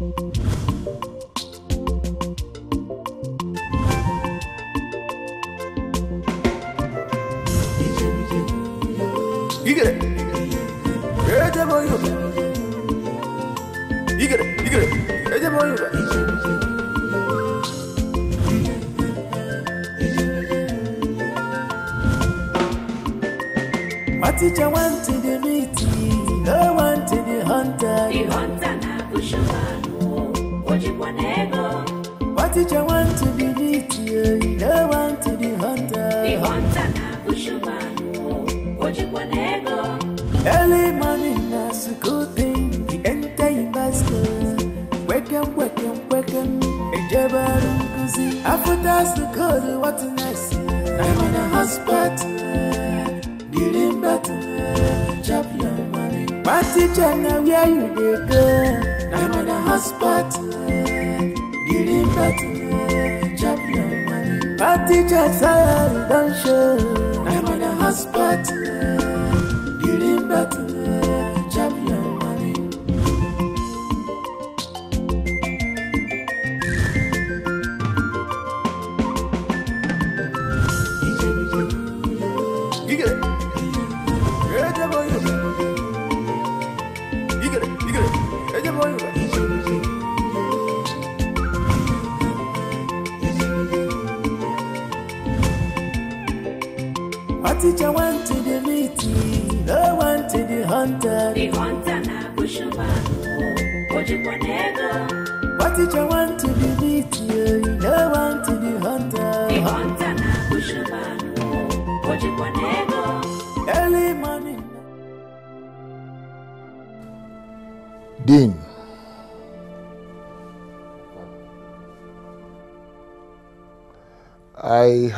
Igere. Eje moyo. Igere, igere. Eje moyo. My teacher went to the meeting, no one to the hunter. The hunter na bushman, ojibwa nego. My teacher went to the meeting, no one to the The hunter. hunter na ojibwa nego. Early morning, that's a good thing. The entire basket. Wake up, wake up, wake up. Ejabaru kuzi. After that's the code, what next? I'm on a hospital. Dealing better. Chop your money. My teacher, now where you dey go? I'm on a hospital. Dealing better. Chop your money. My teacher, salary don't show. I'm on a hospital. Dealing better.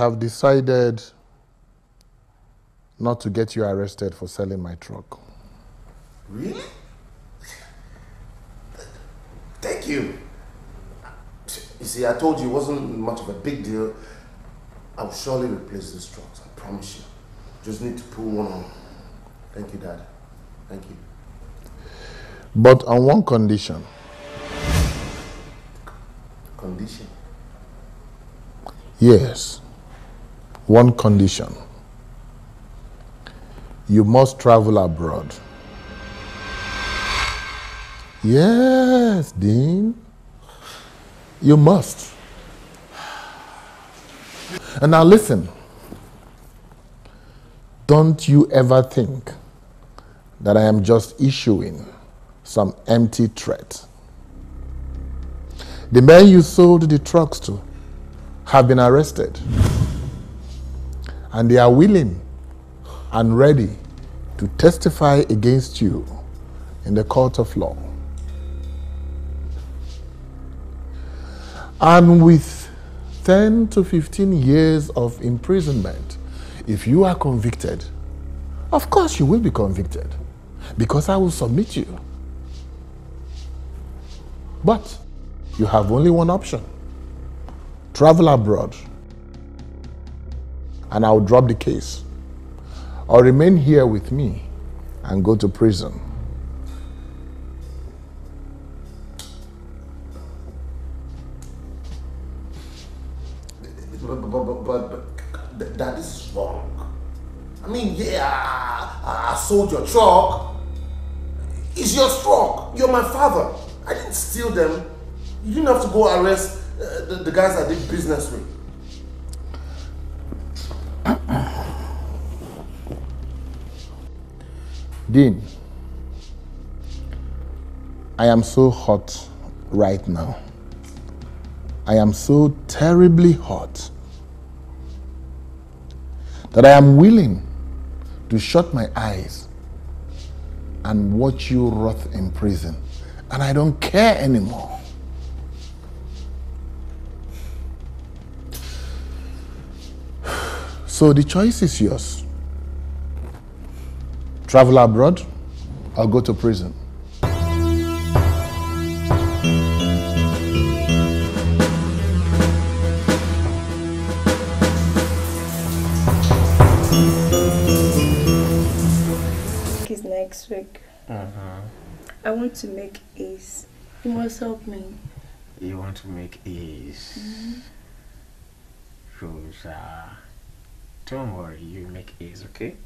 Have decided not to get you arrested for selling my truck. Really? Thank you. You see, I told you it wasn't much of a big deal. I will surely replace these trucks, I promise you. Just need to pull one on. Thank you, Dad. Thank you. But on one condition. Condition. Yes. One condition. You must travel abroad. Yes, Dean. You must. And now listen. Don't you ever think that I am just issuing some empty threat. The men you sold the trucks to have been arrested. And they are willing and ready to testify against you in the court of law. And with 10 to 15 years of imprisonment, if you are convicted, of course you will be convicted because I will submit you. But you have only one option travel abroad, and I'll drop the case, or remain here with me and go to prison. But, but, but, but, but th- Dad, this is wrong. I mean, yeah, I, I, I sold your truck. It's your truck. You're my father. I didn't steal them. You didn't have to go arrest uh, the, the guys I did business with. Dean, I am so hot right now. I am so terribly hot that I am willing to shut my eyes and watch you rot in prison. And I don't care anymore. So the choice is yours. Travel abroad or go to prison. is next week. Uh-huh. I want to make a s- You must help me. You want to make A's. Rosa. Don't worry, you make A's, okay?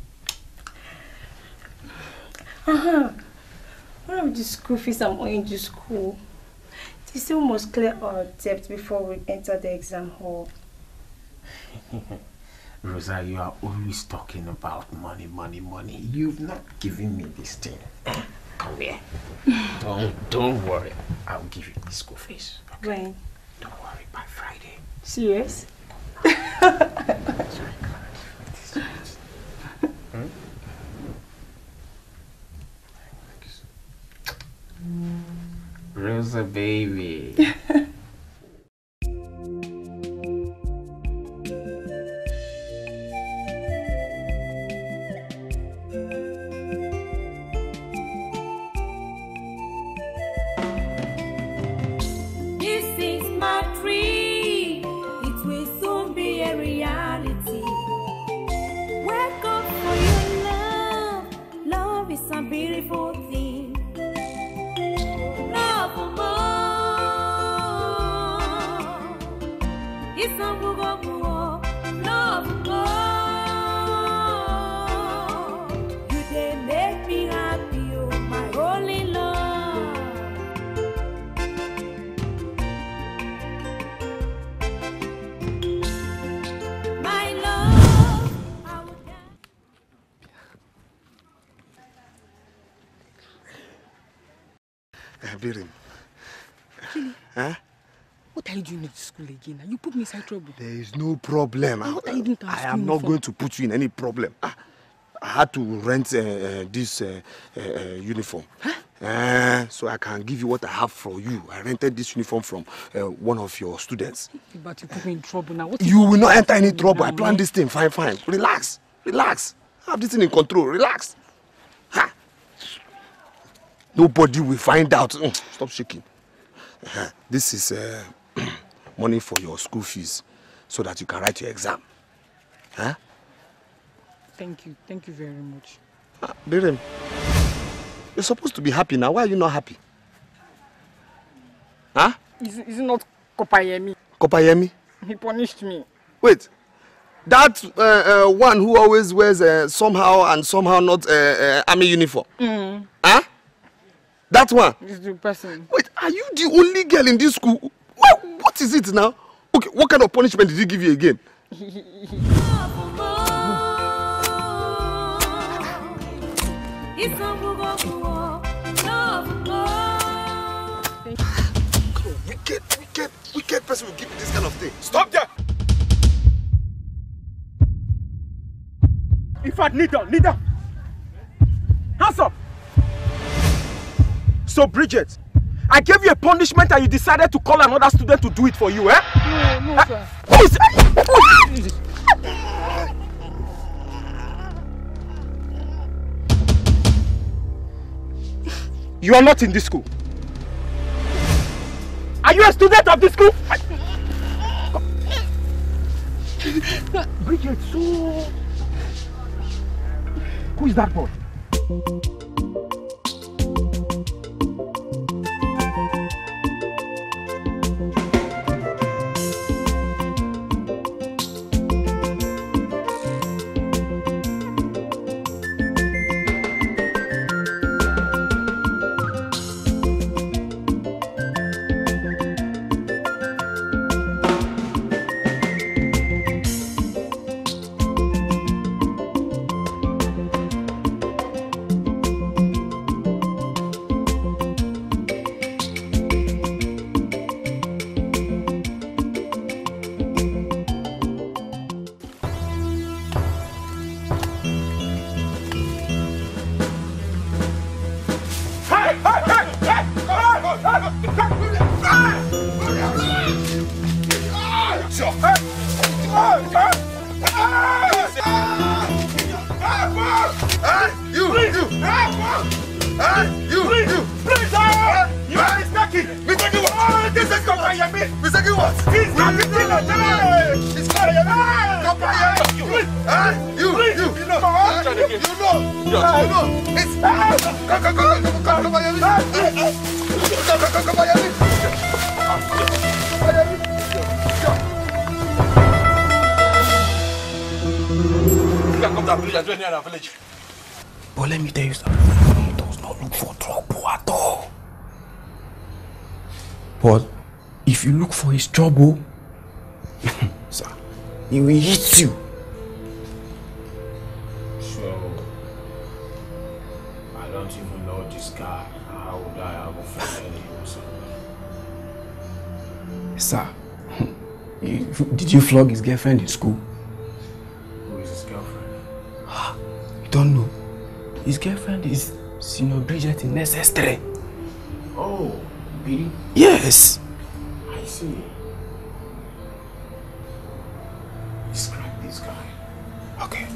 Uh-huh. One of the school fees I'm owing to school. They still must clear our debt before we enter the exam hall. Rosa, you are always talking about money, money, money. You've not given me this thing. Come here. don't, don't worry. I'll give you the school fees. When? Don't worry, by Friday. Serious? Rosa, baby. Birim, Huh? What are you doing in at school again? You put me inside trouble. there is no problem. I, What are you doing to I am not uniform? going to put you in any problem. Ah, I had to rent uh, uh, this uh, uh, uh, uniform. Uh, so I can give you what I have for you. I rented this uniform from uh, one of your students. But you put me in trouble now. What You will not enter any trouble. I now, planned eh? this thing. Fine, fine. Relax. Relax. I have this thing in control. Relax. Nobody will find out. Mm, Stop shaking. Uh-huh. This is uh, money for your school fees so that you can write your exam. Huh? Thank you. Thank you very much. Ah, Birem, you're supposed to be happy now. Why are you not happy? Huh? Is, is it not Kopayemi? Kopayemi? He punished me. Wait. That uh, uh, one who always wears uh, somehow and somehow not uh, uh, army uniform. Mm. Huh? That one. This the person. Wait, are you the only girl in this school? What, what is it now? Okay, what kind of punishment did he give you again? Wicked, wicked, wicked person will give you this kind of thing. Stop there! In fact, kneel down, kneel down. Hands up. So, Bridget, I gave you a punishment and you decided to call another student to do it for you, eh? No, no, sir. Is who is- You are not in this school. Are you a student of this school? Bridget, so... Who is that boy? Sir, did you flog his girlfriend in school? who is his girlfriend? Ah, you don't know. His girlfriend is Senior Bridget in SS3. Oh, Billy? Yes. I see. Describe this guy. Okay.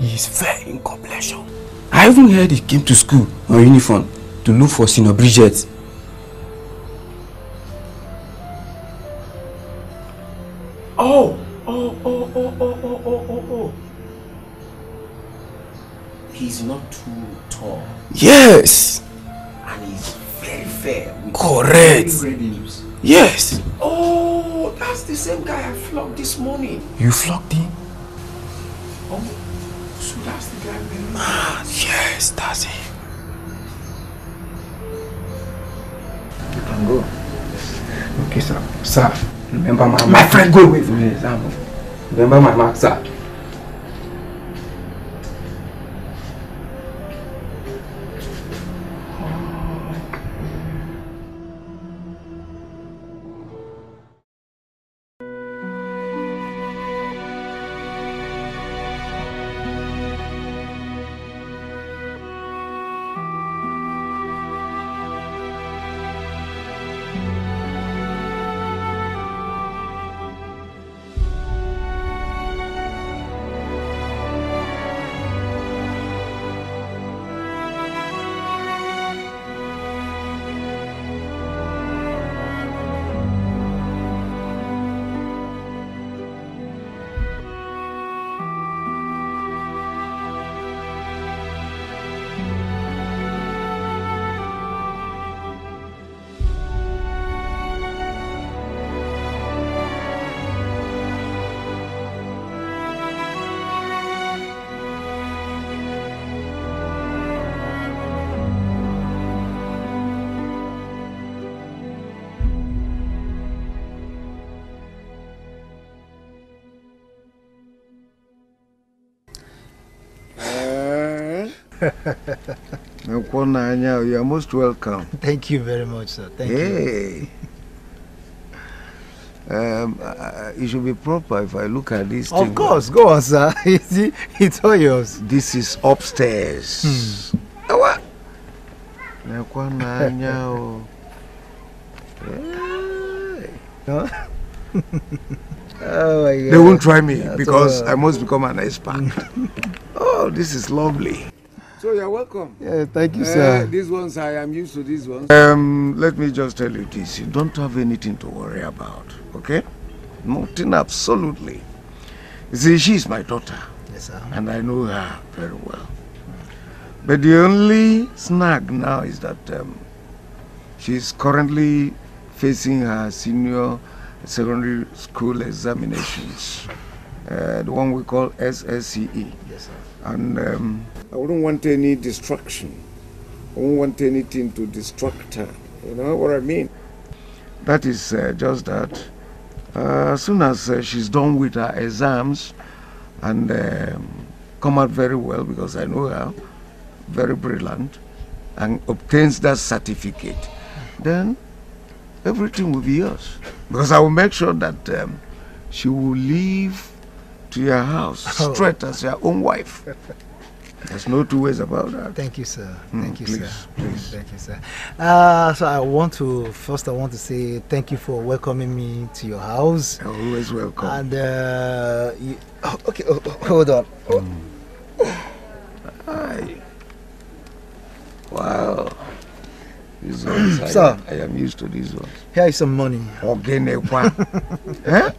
He is fair in complexion. I even heard he came to school on uniform to look for Senior Bridget. Oh, oh, oh, oh, oh, oh, oh, oh, oh. He's not too tall Yes. and he's very fair. With Correct. Very red lips. Yes. Oh, that's the same guy I flogged this morning. You flogged him? Oh, so that's the guy we Ah, yes, that's him. You can go. Okay, sir. Sir, remember my My friend, go away from exam. Remember my mark, sir. Nanya, you are most welcome. Thank you very much, sir. Thank you. hey. Um, uh, it should be proper if I look at this. Of course, go on, sir. it's, all yours. This is upstairs. Hmm. What? Nakwa Nanya, oh. No? oh my God. They won't try me That's because. I must become an expert. oh, this is lovely. So you're welcome. Yeah, thank you, Uh, sir. these ones, I am used to these ones. Um, let me just tell you this. You don't have anything to worry about, okay? Nothing, absolutely. You see, she's my daughter. Yes, sir. And I know her very well. But the only snag now is that um, she's currently facing her senior secondary school examinations, uh, the one we call SSCE. Yes, sir. And um, I wouldn't want any distraction. I wouldn't want anything to distract her. You know what I mean? That is uh, just that. Uh, as soon as uh, she's done with her exams and um, come out very well, because I know her, very brilliant, and obtains that certificate, then everything will be yours. Because I will make sure that um, she will leave to your house Oh. straight as your own wife. There's no two ways about that. Thank you, sir. Mm, Thank you, please, sir. please. Thank you, sir. Uh, so I want to first I want to say thank you for welcoming me to your house. You're always welcome. And uh, you, oh, okay, oh, oh, hold on. Aye. Wow. These ones. I, Sir. I am used to these ones. Here is some money. Huh?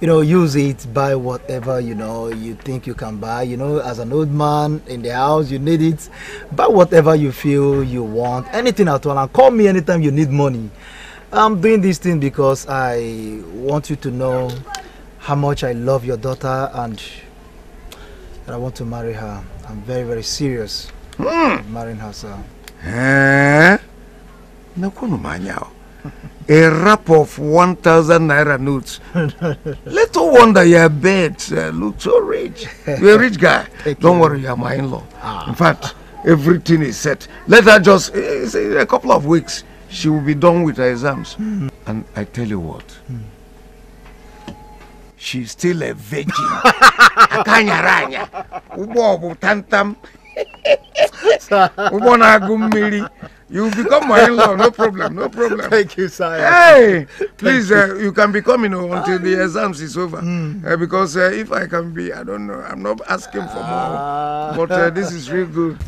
You know, use it, buy whatever, you know, you think you can buy. You know, as an old man in the house, you need it. Buy whatever you feel you want, anything at all. And call me anytime you need money. I'm doing this thing because I want you to know how much I love your daughter and that I want to marry her. I'm very, very serious Hmm. marrying her, sir. Eh? Nakwunu manya. A wrap of 1,000 naira notes. Little wonder your bed uh, so rich. You're a rich guy. Don't worry, you're my in-law. Ah. In fact, everything is set. Let her just, eh, eh, say a couple of weeks, she will be done with her exams. Hmm. And I tell you what, hmm. she's still a virgin. Akanyaranya. Ugbo bụ tantam. Ugbo na-agụ mmiri. You become my in-law, no problem, no problem. Thank you, sir. Hey, please, uh, you can become, you know, until the exams is over. Uh, because uh, if I can be, I don't know, I'm not asking for more. But uh, this is real good.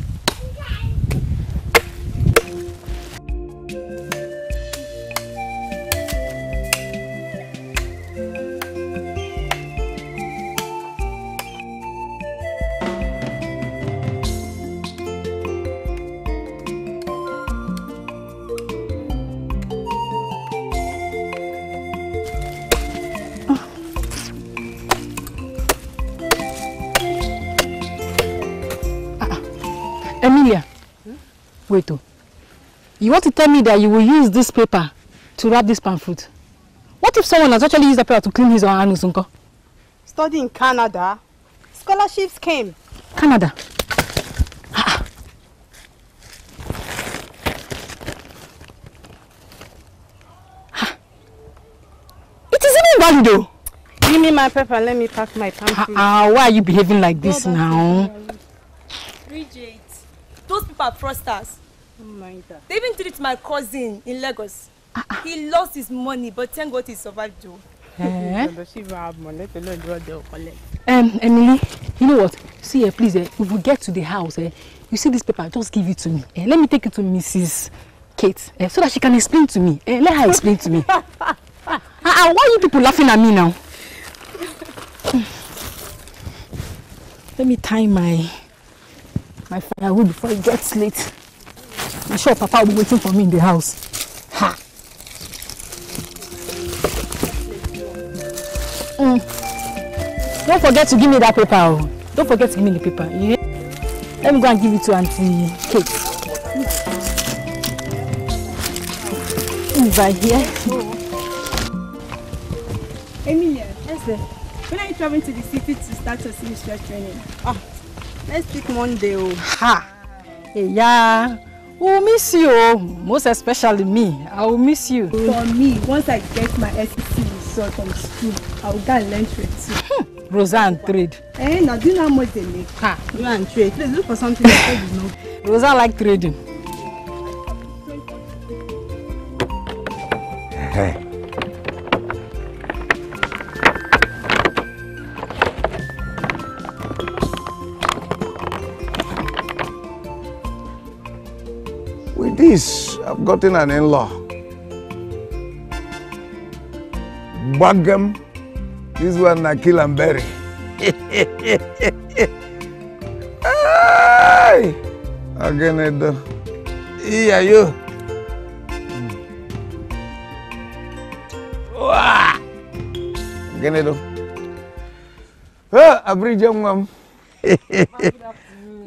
Wait oh. You want to tell me that you will use this paper to wrap this palm fruit? What if someone has actually used the paper to clean his or her nose, Uncle? Study in Canada. Scholarships came. Canada. It is even valid though. Give me my paper. Let me pack my palm fruit. Ah, why are you behaving like this now? Bridget, those people are fraudsters. Oh. They even did it to my cousin in Lagos. He lost his money, but thank God he survived though. Eh? Does she even have money? Let alone draw the collect. Um, Emily, you know what? See, eh, please, eh, if we get to the house, eh, you see this paper, just give it to me. Eh, let me take it to Mrs. Kate, eh, so that she can explain to me. Eh, let her explain to me. ah, ah, why are you people laughing at me now? let me tie my my firewood before it gets late. I'm sure Papa will be waiting for me in the house. Ha! Mm. Don't forget to give me that paper. Oh. Don't forget to give me the paper. Yeah? Let me go and give it to Auntie Kate. It's right here. Emilia, yes, sir. When are you traveling to the city to start your semester training? Ah, next week Monday. Oh. Ha! Hey, yeah. We'll miss you. oh. Most especially me. I will miss you. For me, once I get my SEC result from school, I will go and learn trade too. Roseanne trade. Eh, now do you know how much they make? Ha! You and trade. Please look for something that you know. Roseanne like trading. Hey. This, I've gotten an in-law. Bagam, this one na kill and bury. Ay! Again, Edo. Iya, you. Wah! Again, Edo. Ah, Abridjan, ma'am.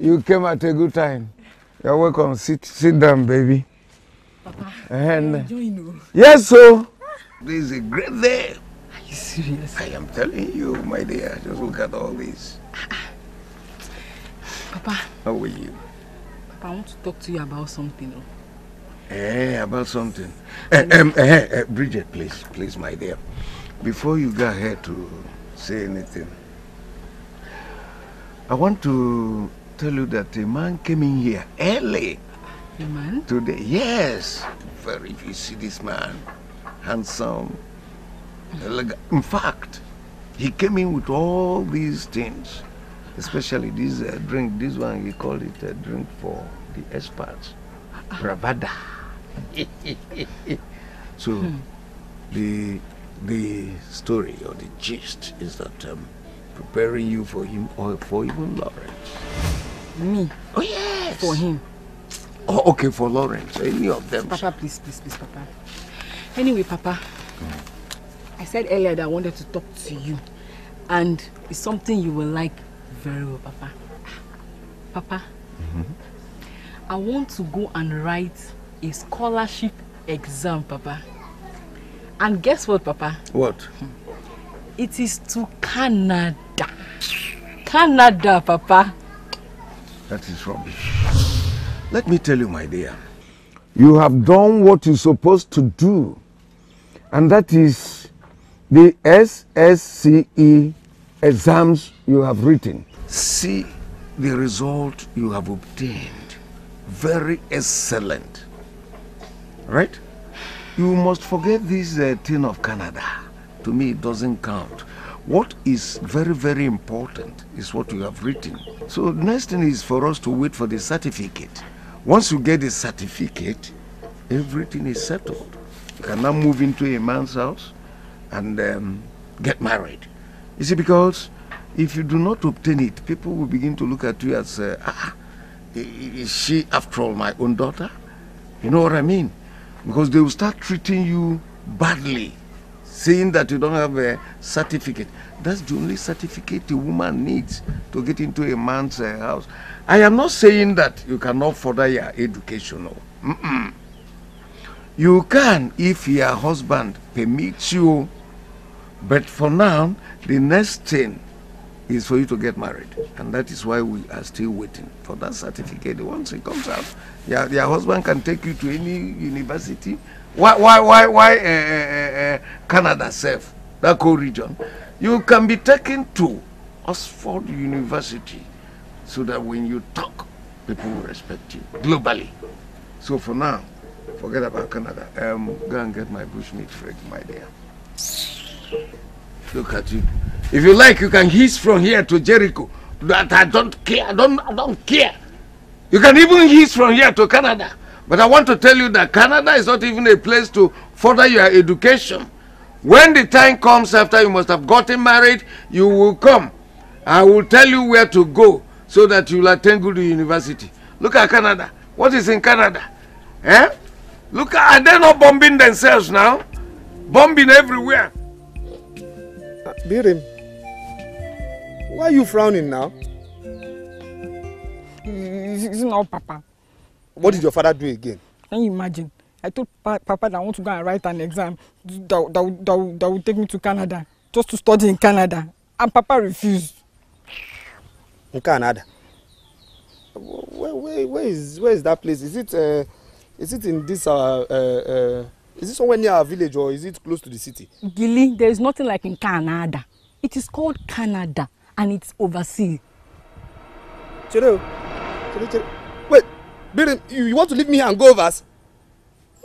You came at a good time. You're welcome. Sit, sit down, baby. Papa, And join you. yes, so this is a great day. Are you serious? I am telling you, my dear. Just look at all this. Papa, How are you? Papa, I want to talk to you about something. oh. Eh, about something. Eh, um, eh, eh, Bridget, please, please, my dear. Before you go ahead to say anything, I want to tell you that a man came in here early A man? today. Yes, very. If you see this man, handsome, elegant. In fact, he came in with all these things, especially this uh, drink. This one he called it a drink for the experts, bravada. so, Hmm. the the story or the gist is that um, preparing you for him or for even Lawrence. Me? Oh yes. For him. Oh, okay, for Lawrence. Any of them. Papa, please, please, please, Papa. Anyway, Papa, I said earlier that I wanted to talk to you. And it's something you will like very well, Papa. Papa, I want to go and write a scholarship exam, Papa. And guess what, Papa? What? It is to Canada. Canada, Papa. That is rubbish. Let me tell you, my dear. You have done what you're supposed to do, and that is the SSCE exams you have written. See the result you have obtained. Very excellent. Right? You must forget this uh, thing of Canada. To me, it doesn't count. What is very, very important is what you have written. So the next thing is for us to wait for the certificate. Once you get the certificate, everything is settled. You can now move into a man's house and um, get married. You see, because if you do not obtain it, people will begin to look at you as, uh, ah, i- is she after all my own daughter? You know what I mean? Because they will start treating you badly, saying that you don't have a certificate. That's the only certificate a woman needs to get into a man's uh, house. I am not saying that you cannot further your education. no. Mm-mm. You can if your husband permits you. But for now, the next thing is for you to get married. And that is why we are still waiting for that certificate. Once it comes out, your, your husband can take you to any university. Why, why, why, why uh, uh, Canada self, that whole region? You can be taken to Oxford University so that when you talk, people will respect you globally. So for now, forget about Canada. Um, go and get my bushmeat ready, my dear. Look at you. If you like, you can hiss from here to Jericho. That I don't care. I don't. I don't care. You can even hiss from here to Canada. But I want to tell you that Canada is not even a place to further your education. When the time comes after you must have gotten married, you will come. I will tell you where to go so that you will attend good university. Look at Canada. What is in Canada? Eh? Look, at, are they not bombing themselves now? Bombing everywhere. Birim, why are you frowning now? It's not Papa. What did your father do again? Can you imagine? I told pa Papa that I want to go and write an exam that, that, that, that, that will take me to Canada, just to study in Canada. And Papa refused. In Canada. Where, where, where is where is that place? Is it uh, is it in this uh, uh, uh, is it somewhere near our village or is it close to the city? Gilly, there is nothing like in Canada. It is called Canada and it's overseas. Chere, chere, chere. Wait, Birim, you, you want to leave me here and go over?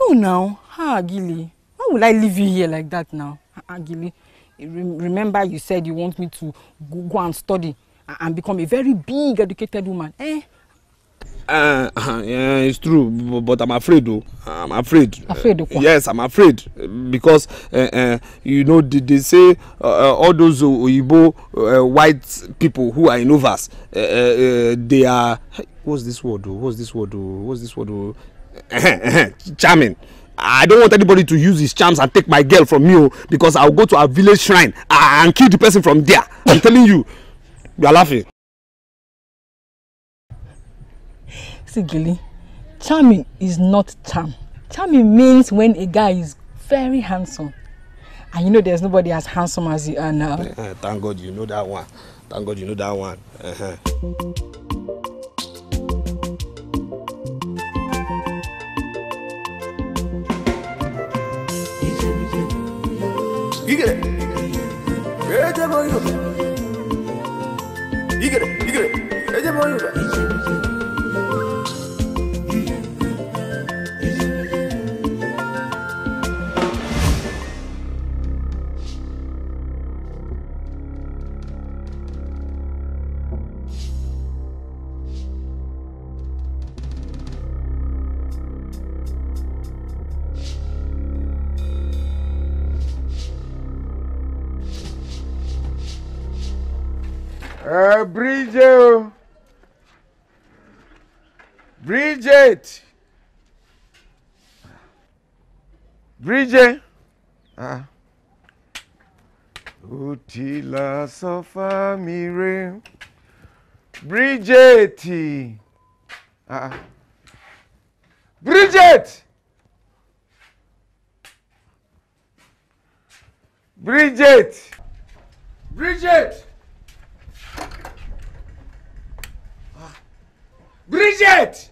No, now. Ah, Gilly. Why would I leave you here like that now? Ah, Gilly. Rem- remember you said you want me to go, go and study and become a very big educated woman. Eh? Uh, yeah, it's true, bu- but I'm afraid, though. I'm afraid. Afraid of Uh, yes, I'm afraid uh, because uh, uh, you know they, they say uh, uh, all those Oyibo uh, white people who are in overs, uh, uh, uh, they are what's this word? Oh? What's this word? Oh? What's this word? Oh? Charming. I don't want anybody to use his charms and take my girl from me oh, because I'll go to a village shrine uh, and kill the person from there. I'm telling you. You are laughing. See, Gilly, charming is not charm. Charming means when a guy is very handsome. And you know there's nobody as handsome as you are now. Uh, thank God you know that one. Thank God you know that one. Uh-huh. Igere. Eje moyo. Igere, igere. Eje moyo. Uh, Bridget. Bridget. Bridget. Ah. Utila sofa mire. Bridget. Ah. Bridget. Bridget. Bridget. Ah. Bridget.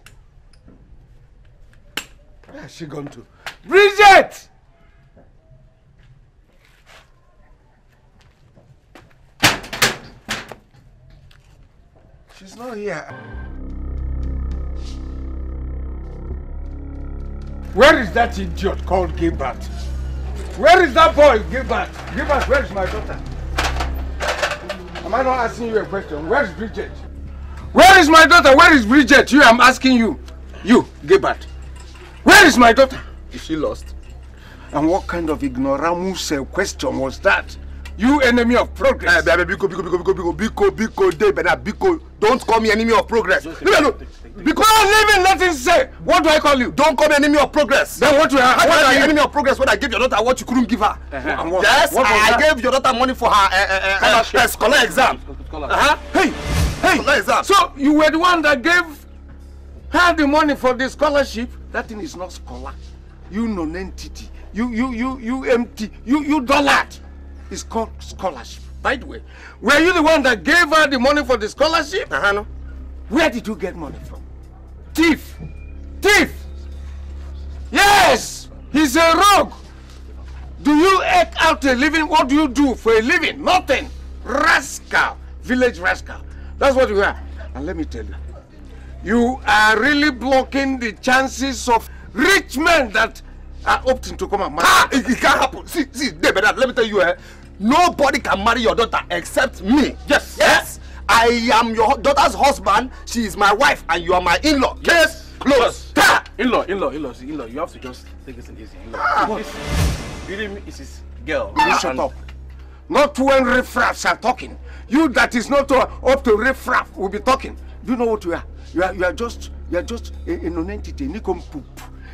Where has she gone to? Bridget. She's not here. Where is that idiot called Gilbert? Where is that boy, Gilbert? Gilbert, where is my daughter? Am I not asking you a question? Where is Bridget? Where is my daughter? Where is Bridget? You, I'm asking you. You, Gilbert. Where is my daughter? Is she lost? And what kind of ignoramus uh, question was that? You enemy of progress. Uh, Biko, Biko, Biko, Biko, Biko, Biko, Biko, day, better, Biko. Don't call me enemy of progress. Leave me alone. Biko, no, leaving nothing to say. What do I call you? Don't call me enemy of progress. Then what do I? How What are you? enemy of progress when I gave your daughter what you couldn't give her? Uh-huh. And what- Yes, what was I, I gave your daughter money for her uh, uh, uh, uh, uh, scholar exam. Uh-huh. Hey, hey. Exam. So you were the one that gave her the money for the scholarship? That thing is not scholar. You non-entity. You, you, you, you empty. You, you dullard. It's called scholarship. By the way, were you the one that gave her the money for the scholarship? Uh-huh, no. Where did you get money from? Thief! Thief! Yes! He's a rogue! Do you eke out a living? What do you do for a living? Nothing! Rascal! Village rascal. That's what you are. And let me tell you, you are really blocking the chances of rich men that are opting to come and marry. Ah, it, it can't happen. See, see, better, let me tell you, eh, nobody can marry your daughter except me. Yes. Yes. I am your daughter's husband. She is my wife, and you are my in-law. Yes. Close. Ta. In-law, in-law, in-law, in-law. You have to just take it easy. In-law. Ah. This, me is his girl. You shut up. Not when riffraffs are talking. You that is not up to riffraff will be talking. Do you know what you are? You are, you are just, you are just a, a non-entity, a nincompoop,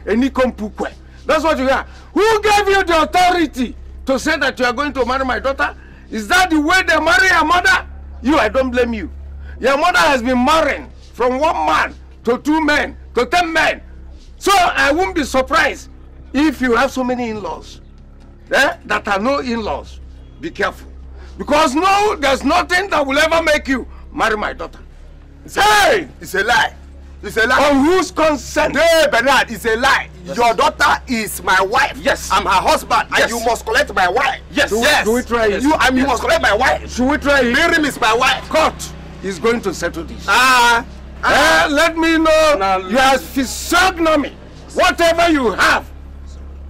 a nincompoop. That's what you are. Who gave you the authority to say that you are going to marry my daughter? Is that the way they marry your mother? You, I don't blame you. Your mother has been marrying from one man to two men to ten men. So I won't be surprised if you have so many in-laws eh, that are no in-laws. Be careful. Because no, there's nothing that will ever make you marry my daughter. Hey! It's a lie. It's a lie. On whose consent? Hey, Bernard, it's a lie. Your daughter is my wife. Yes. I'm her husband, Yes. and you must collect my wife. Yes. Do we- Yes. do we try it? You, and you Yes. must collect my wife. Should we try it? Miriam is my wife. Court is going to settle this. Ah. Eh, let me know your physiognomy. Whatever you have,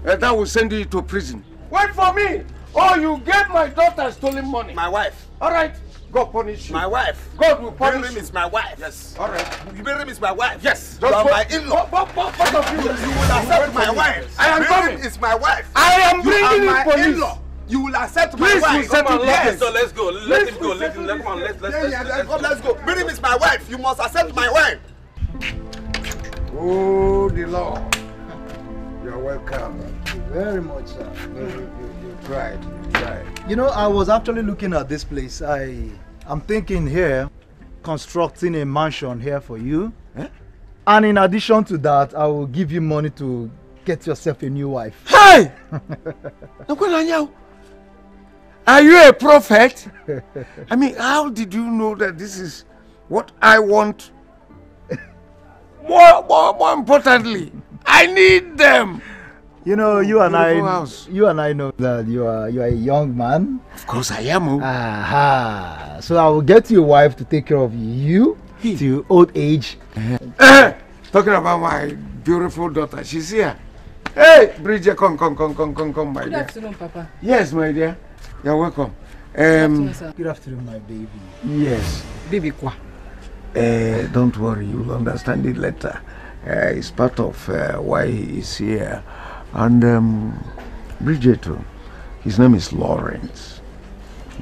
eh, that will send you to prison. Wait for me. Oh, you gave my daughter stolen money. My wife. All right. God punish you. My wife. God will punish Miriam you. is my wife. Yes. All right. Miriam is my wife. Yes. You are my in-law. Both, both, both of you. You will accept my wife. I am Miriam coming. is my wife. I am You bringing are in my police. in-law. You will accept my Please, wife. we settle Come on, this. let's So let's go. Let Let's him go. Let him. Let him on. Let's let's Yeah, let's. yeah, let's, let's go. Let's go. Miriam is my wife. You must accept my wife. Oh, the Lord. You're welcome. Very much, sir. You, you, you right. You know, I was actually looking at this place. I, I'm thinking here, constructing a mansion here for you. Eh? And in addition to that, I will give you money to get yourself a new wife. Hey! Are you a prophet? I mean, how did you know that this is what I want? More, more, more importantly, I need them. You know, you and I, house. you and I know that you are you are a young man. Of course, I am. oh. Aha! So I will get your wife to take care of you till old age. Eh, Talking about my beautiful daughter, she's here. Hey, Bridget, come, come, come, come, come, come, my Good dear. afternoon, Papa. Yes, my dear. You're welcome. Um, afternoon. Good afternoon, my baby. yes. Baby kwa. Uh, don't worry, you'll understand it later. Uh, it's part of uh, why he is here. And um, Bridget, his name is Lawrence.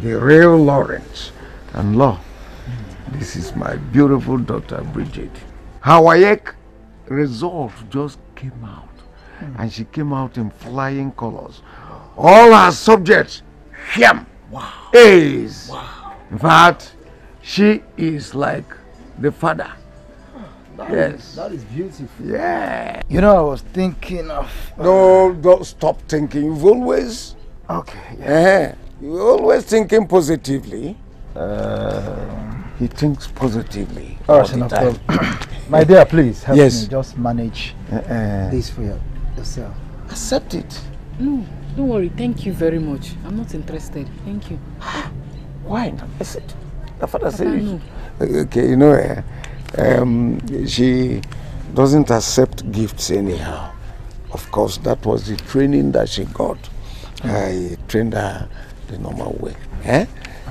The real Lawrence. And Law, This is my beautiful daughter, Bridget. WAEC result just came out. And she came out in flying colors. All her subjects, him, wow. A's. Wow. In fact, she is like the father. That yes. is- that is beautiful. Yeah. You know, I was thinking of. Uh, no, don't stop thinking. You've always. Okay. Yeah. Eh, you're always thinking positively. Uh, he thinks positively. All all right, the no time. problem. My dear, please help Yes. me just manage Uh-uh. this for yourself. Accept it. No, don't worry. Thank you very much. I'm not interested. Thank you. Why not? Is it? The father Papa, said. no. Uh, okay, you know, uh, um, she doesn't accept gifts anyhow. Of course, that was the training that she got. I trained her the normal way. Eh?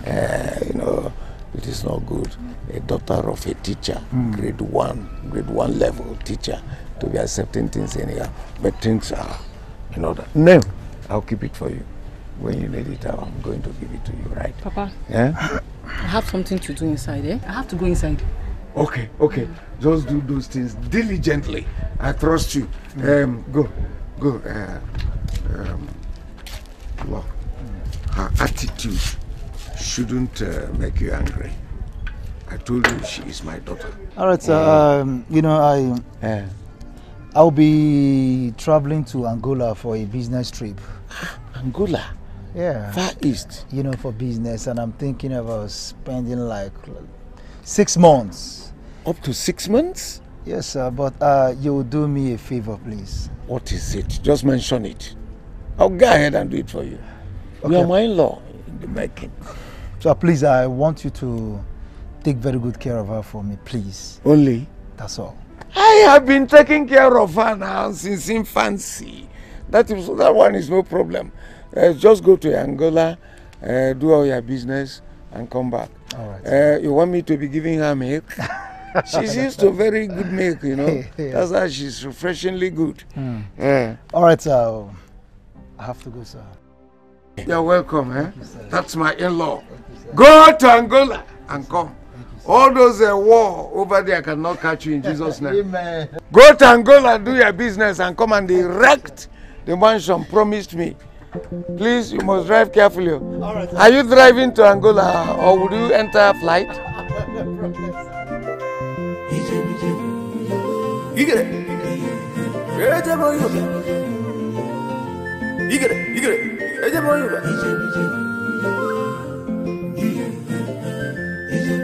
Uh, you know, it is not good. A daughter of a teacher, Mm. grade one, grade one level teacher, to be accepting things anyhow. But things are in order. No, I'll keep it for you. When you need it, I'm going to give it to you, right? Papa, Yeah? I have something to do inside, eh? I have to go inside. Okay, okay. Just do those things diligently. I trust you. Um, go, go. Uh, um, look, her attitude shouldn't uh, make you angry. I told you she is my daughter. All right, sir. Um, you know, I I'll be traveling to Angola for a business trip. Angola? Yeah. Far East? You know, for business, and I'm thinking about spending like six months. Up to six months? Yes, sir. But uh, you'll do me a favor, please. What is it? Just mention it. I'll go ahead and do it for you. You Okay. are my in-law in the making. So please, I want you to take very good care of her for me, please. Only? That's all. I have been taking care of her now since infancy. That is that one is no problem. Uh, just go to Angola, uh, do all your business, and come back. All right. Uh, you want me to be giving her milk? she's used to very good milk, you know. Yeah. That's why she's refreshingly good. Hmm. Yeah. All right, sir. I have to go, sir. You're welcome, eh? That's my in-law. Go to Angola and come. All those uh, war over there I cannot catch you in Jesus' name. Amen. Go to Angola, do your business, and come and erect the mansion promised me. Please, you must drive carefully. Are you driving to Angola or would you enter a flight? Igere. Eje mo yoga. Igere, igere. Eje mo yoga. Gilly, gilly,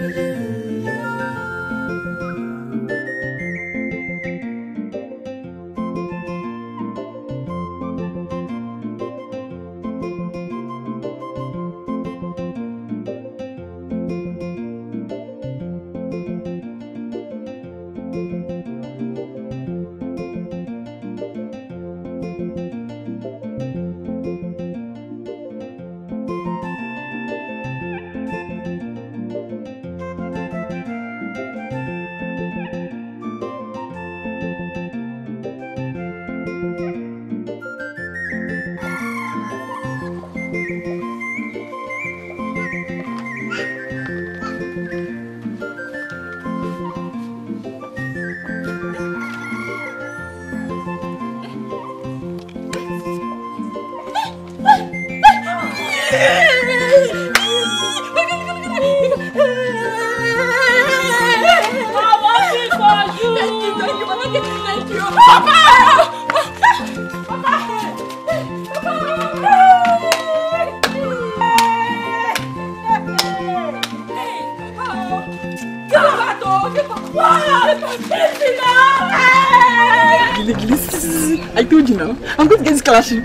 I told you now. I'm going to get scholarship.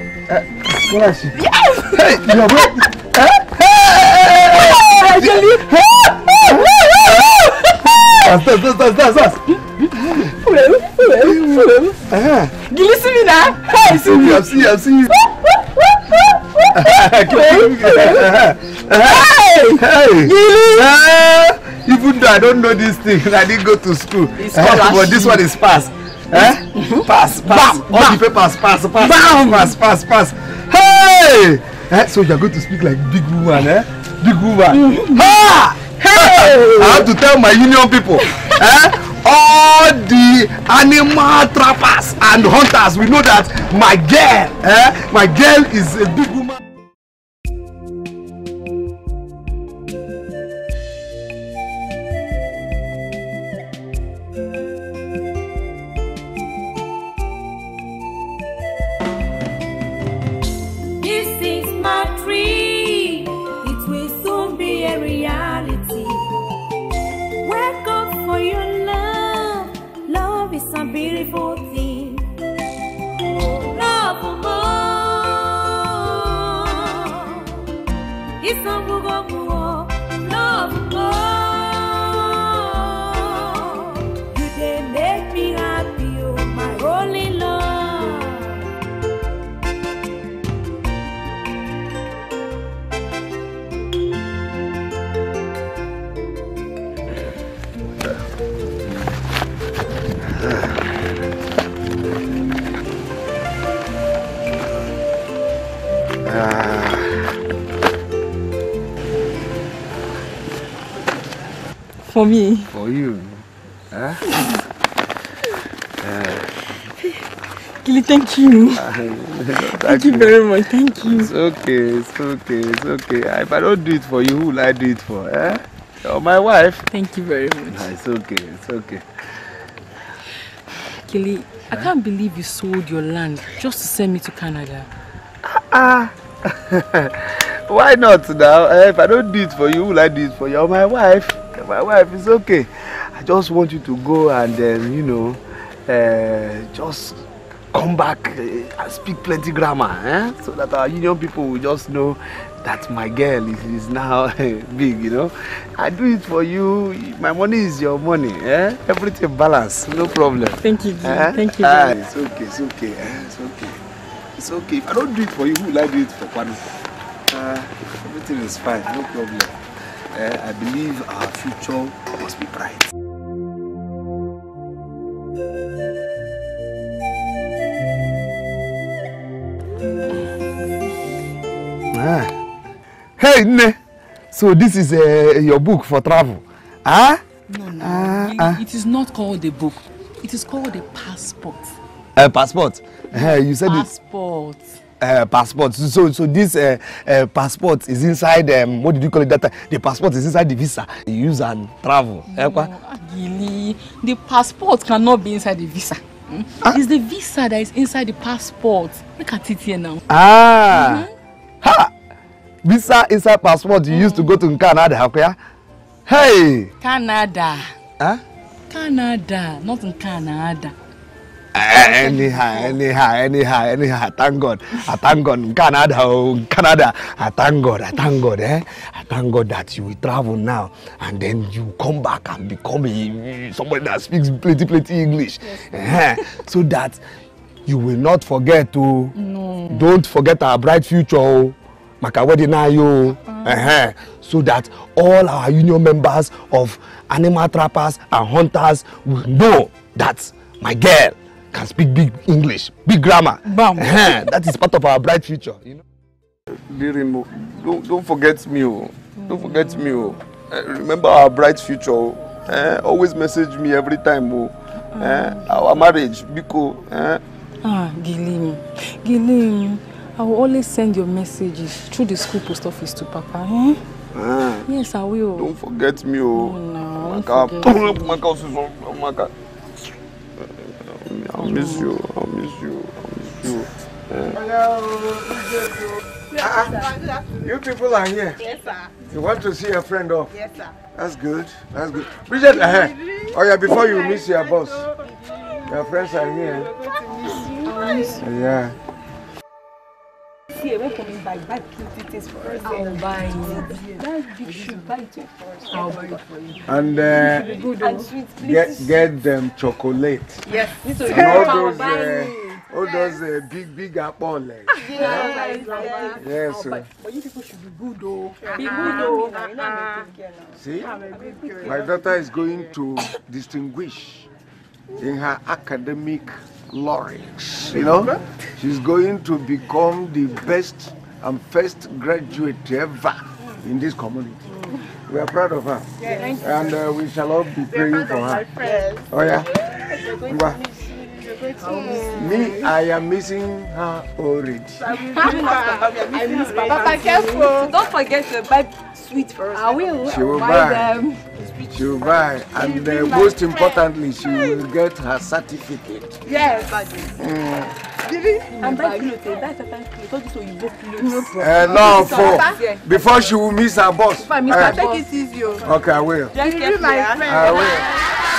Scholarship? Yes! Hey, you're going. Hey, Gilly! Stop, stop, stop, stop, stop. Well, now. Hey, see me. I've seen you, I've seen you. Hey! Hey! Gilly! Uh, even though I don't know this thing, I didn't go to school. But this one is pass. Eh? Pass, pass. Bam, All bam. the papers pass, pass, Bam. pass, pass, pass. Hey! Eh, so you're going to speak like big woman, eh? Big woman. Ha! Hey! I have to tell my union people. eh? All the animal trappers and hunters, we know that my girl, eh? my girl is a big For me. For you. Huh? Kili, thank you. Thank you very much. Thank you. It's okay, it's okay, it's okay. If I don't do it for you, who will I do it for? Eh? You're my wife. Thank you very much. Nah, it's okay, it's okay. Kili, I can't believe you sold your land just to send me to Canada. Ah, why not now? Eh, if I don't do it for you, who will I do it for? You're my wife. My wife. It's okay. I just want you to go and then, you know, uh, just come back uh, and speak plenty grammar, eh? So that our union people will just know that my girl is, is now big, you know. I do it for you. My money is your money, eh? Everything balance, no problem. Thank you, Gil. Eh? Thank you Ah, it's okay, it's okay, eh? It's okay. It's okay. If I don't do it for you, who will I do it for, Kwanu? Uh, everything is fine, no problem. Eh, I believe our future must be bright. Ah. Hey, Nne. So this is uh, your book for travel. Ah? No, no. Ah, Kili, ah. It is not called a book. It is called a passport. Uh, passport. Uh, you said it. Passport. Uh, passport. So, so, this uh, uh, passport is inside. Um, what did you call it that time? The passport is inside the visa. You use and travel. Eh, kwa? Gili, the passport cannot be inside the visa. Hmm? It's the visa that is inside the passport. Look at it here now. Ah. Ha. Visa inside passport you used to go to Canada. Okay? Hey. Canada. Huh? Canada, not in Canada. Eh, anyhow, anyhow, anyhow, anyhow. Thank God. I thank God. Canada, oh, Canada. I thank God. I thank God. Eh? I thank God that you will travel now, and then you come back and become a, somebody that speaks plenty, plenty English. Eh, so that you will not forget to. No. Don't forget our bright future. Oh. Maka wedding na yo. Eh, so that all our union members of animal trappers and hunters will know that my girl can speak big English, big grammar. Bam. Eh, that is part of our bright future. You know. Lirin, don't, don't forget me. Oh. Don't forget me. Oh. Eh, remember our bright future. Oh. Eh, always message me every time. Oh. Eh, our marriage, Biko. Eh. Ah, Gilim. Gilim, I will always send your messages through the school post office to Papa. Eh? Ah. Yes, I will. Don't forget me. Oh. no, Maka, forget me. I'll miss you. I'll miss you. I'll miss you. Eh. You people are here. Yes, sir. You want to see a friend of? Yes, sir. That's good. That's good. Bridget, ahead. Oh yeah, before you miss your boss. Your friends are here. Yeah. See, when coming back, buy plenty things for us. I'll buy it. That big shoe, buy it for us. I'll buy it for you. And It should be uh, good, get oh. Sweet, get get them chocolate. Yes. This is And all I'll those buy uh, it. all those uh, big big apple legs. Yes, yes. Yes, I'll sir. buy- But you people should be good, though. Be good, though. You know I'm taking care now. See, I'm a good girl. my daughter is going to distinguish in her academic laurels. You know, she's going to become the best and first graduate ever in this community. We are proud of her. Yes. And uh, we shall all be praying for her. Yes. Oh, yeah? We're going to miss you. We're going to miss you. Me, I am missing her already. I miss Papa. careful. Don't forget to buy sweet for us. I will. She will buy. She will buy. And uh, most importantly, she will get her certificate. Yes. Mm. And buy clothes, eh? buy certain clothes. All this Oyibo clothes. Uh, no, for, before she will miss her boss. Fine, Mr. Uh, Take it easy. oh. Okay, I will. Just you be my friend. I will.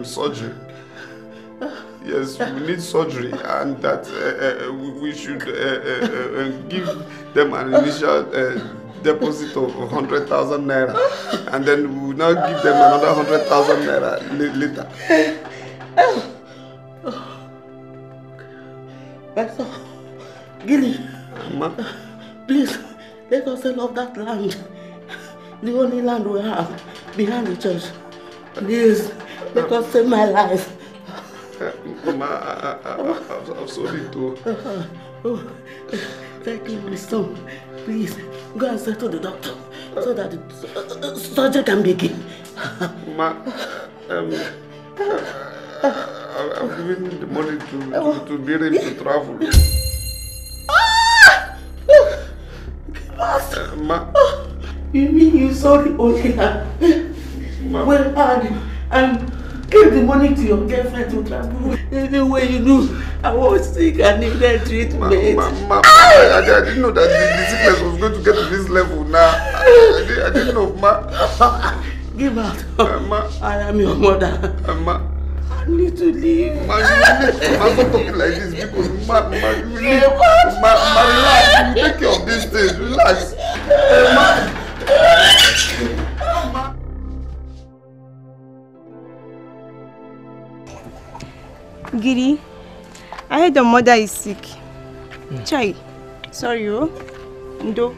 Um, surgery. Yes, will need surgery, and that uh, uh, we- we should uh, uh, uh, give them an initial uh, deposit of hundred thousand naira, and then we will now give them another hundred thousand naira la- later. Pastor, Gilly, Ma, please let us sell off that land. The only land we have behind the church. Please, us save my life. Ma, I, I, I, I've, I've sold it to. Oh, thank you, my son. Please, go and to the doctor so that the uh, uh, surgery can begin. Ma, um, I, I'm giving the money to, to, to be able to travel. Uh, ma, You mean you saw the only hand? Well, hard and give the money to your girlfriend to travel. Any way you do, I was sick and needed treatment. ma, ma, I, I, I didn't know that the, the sickness was going to get to this level now. I, I, didn't, I didn't know, ma. Give out. I am your mother. ma. I need to leave. Ma, you need, ma, stop talking like this because, ma, ma, you need, ma, ma, relax. You take care of these things. Relax. Ma. Giri, I heard your mother is sick. Chai, sorry, oh. Ndo.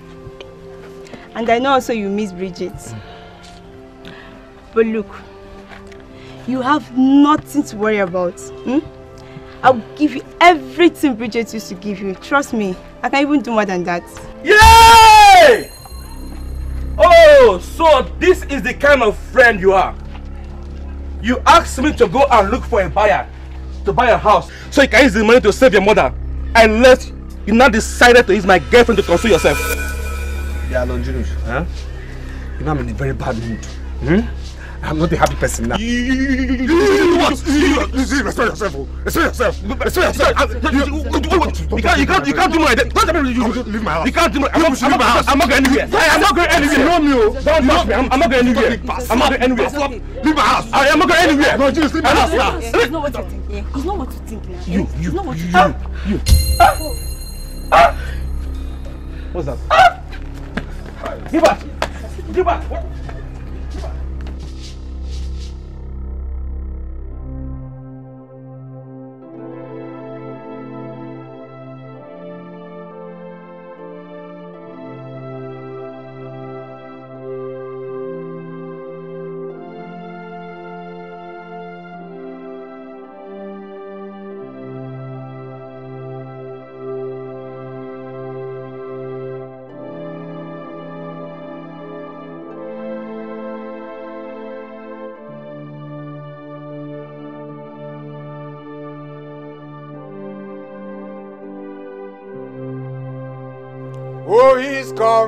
And I know also you miss Bridget. But look, you have nothing to worry about. Hmm? I'll give you everything Bridget used to give you. Trust me, I can even do more than that. Yay! Oh, so this is the kind of friend you are. You asked me to go and look for a buyer to buy a house so you can use the money to save your mother. Let you now decided to use my girlfriend to console yourself. Yeah, Longinus. Huh? You know I'm in a very bad mood. Hmm? I'm not a happy person now. You, you, you, you, you, you, what? You, you, you, respect yourself. Respect yourself. Respect yourself. You, you, you, you can't, you can't, you can't do my. Don't tell me you. Leave my house. You can't do my. I'm not, I'm not, I'm not going anywhere. I'm not going anywhere. You know me, oh. Don't touch me. I'm, I'm not going anywhere. I'm not going anywhere. Leave my house. I am not going anywhere. No, just leave my house now. It's not what you think. Yeah. It's not what you think. now. You, you, you, you you, think. you. What's that? Give back. Give back. What?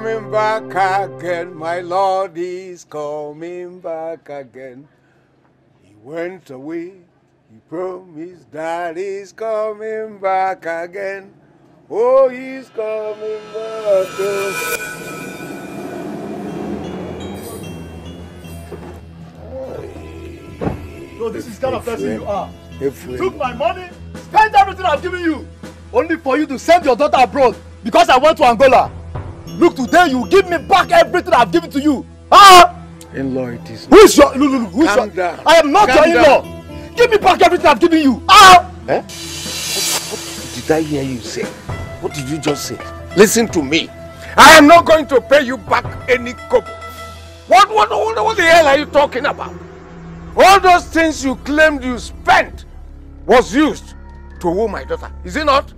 Coming back again. My Lord is coming back again. He went away. He promised that he's coming back again. Oh, he's coming back again. No, this is kind of person you are. You took my money, spent everything I've given you, only for you to send your daughter abroad because I went to Angola. Look, today you give me back everything I've given to you. Ah! In-law, it is. Who is your? No, no, no. Who is Calm your? down. I am not Calm your in-law. Give me back everything I've given you. Ah! Eh? What did I hear you say? What did you just say? Listen to me. I am not going to pay you back any kobo. What, what, what, what the hell are you talking about? All those things you claimed you spent was used to woo my daughter. Is it not?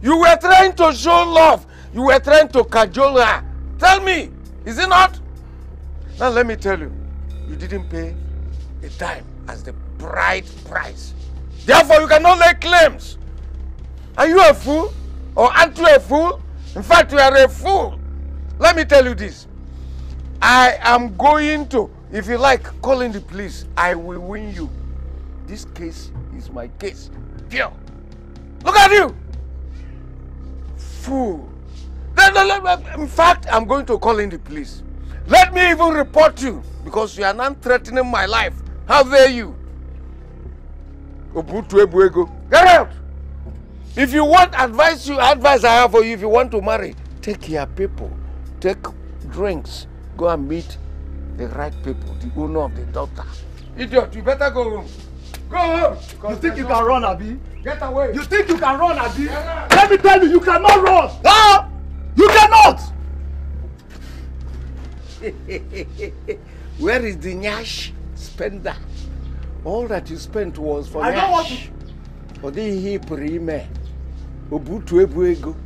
You were trying to show love. You were trying to cajole her. Tell me, is it not? Now let me tell you, you didn't pay a dime as the bride price. Therefore, you cannot lay claims. Are you a fool? Or aren't you a fool? In fact, you are a fool. Let me tell you this. I am going to, if you like, calling the police. I will win you. This case is my case. Pure. Look at you. Fool. Then, then, then, In fact, I'm going to call in the police. Let me even report you because you are not threatening my life. How dare you? Obutu Ebuego. Get out! If you want advice, you advice I have for you. If you want to marry, take your people, take drinks, go and meet the right people, the owner of the daughter. Idiot, you better go home. Go home. You think you can run, Abi? Get away. You think you can run, Abi? Let me tell you, you cannot run. Ah! You cannot. Where is the nyash spender? All that you spent was for I nyash. don't want to. Ọ dịghị pụrụ ime. Obutu ebu ego.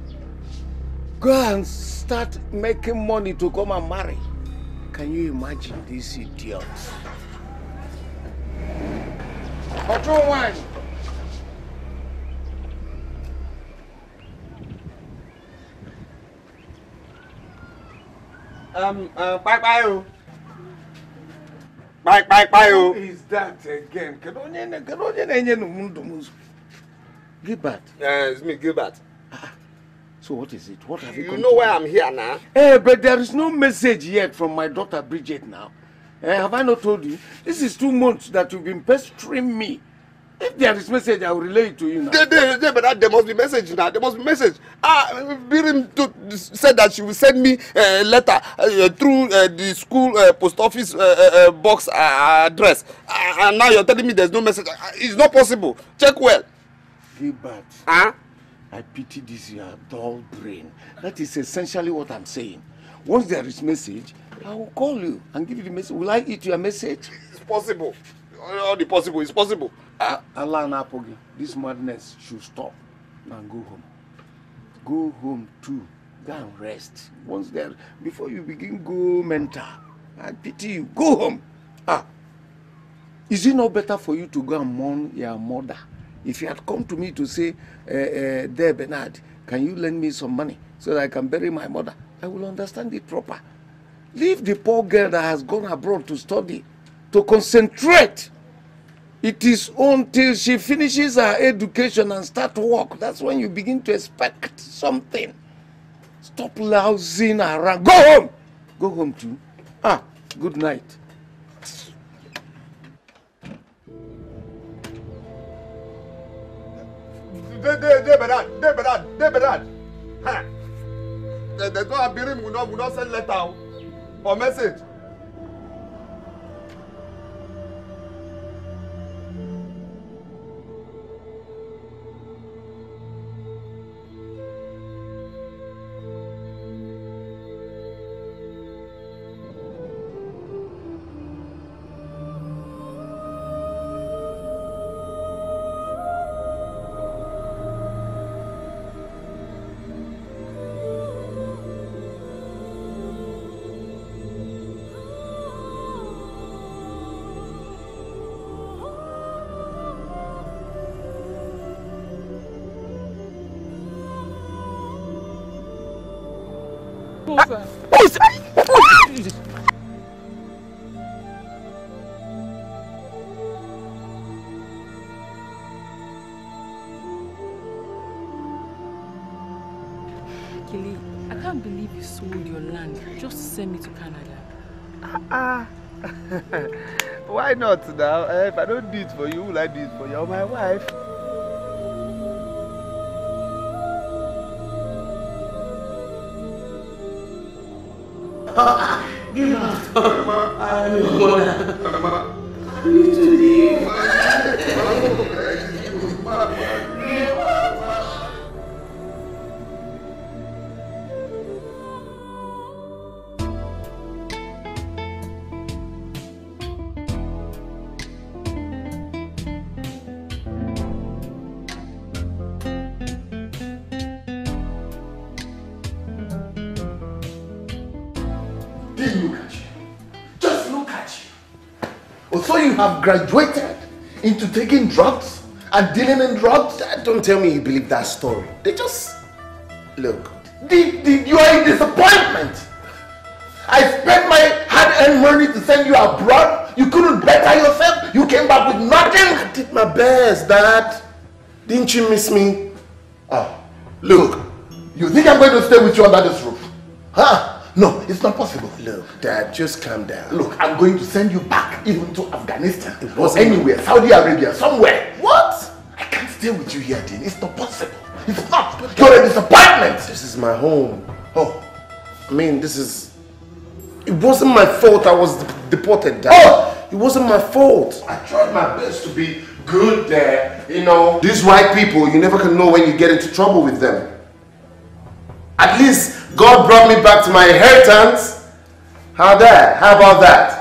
Go and start making money to come and marry. Can you imagine this idiot? Ọchụ nwanyị. Um, uh, bye bye o. Bye bye bye o. Who is that again? Kedu onye na- kedu onye na-enye m ndụ m nsogbu? Gilbert. Uh, it's me, Gilbert. So what is it? What have you You come know to why? I'm here now? Eh, but there is no message yet from my daughter Bridget now. Eh, have I not told you? This is two months that you've been pestering me. If there is message, I will relay it to you now. There, there, there, but that, there must be message now. There must be message. Ah, Birim to, said that she will send me a letter uh, through uh, the school uh, post office uh, uh, uh, box uh, address. Uh, and now you're telling me there's no message. Uh, it's not possible. Check well. Gilbert. Huh? I pity this your dull brain. That is essentially what I'm saying. Once there is message, I will call you and give you the message. Will I eat your message? It's possible. All the possible. It's possible. Uh, Allah Napogi, this madness should stop. Now go home. Go home too. Go and rest. Once there, before you begin go mental. I pity you. Go home. Ah. Is it not better for you to go and mourn your mother? If you had come to me to say, uh, uh, there Bernard, can you lend me some money so that I can bury my mother? I will understand it proper. Leave the poor girl that has gone abroad to study. To concentrate. It is until she finishes her education and start work. That's when you begin to expect something. Stop lousing around. Go home. Go home too. Ah, good night. Bad, they bad. Ha! They, they don't have Birim will not, will not send letter or message. Kelly, I can't believe you sold your land just to send me to Canada. Ah, why not now? Eh, if I don't do it for you, will I do it for? You're my wife. Give me I don't wanna. I need to leave. Graduated into taking drugs and dealing in drugs? Don't tell me you believe that story. They just look. Did, did you are a disappointment. I spent my hard-earned money to send you abroad. You couldn't better yourself. You came back with nothing. I did my best, Dad. Didn't you miss me? Oh, look. You think I'm going to stay with you under this roof? Huh? No, it's not possible. Look, Dad, just calm down. Look, I'm going to send you back even to Afghanistan or anywhere, Saudi Arabia, somewhere. What? I can't stay with you here, Dean. It's not possible. It's not. You're a disappointment. This is my home. Oh, I mean, this is. It wasn't my fault I was deported, Dad. Oh! It wasn't my fault. I tried my best to be good there. You know, these white people, you never can know when you get into trouble with them. At least God brought me back to my inheritance. How that? How about that?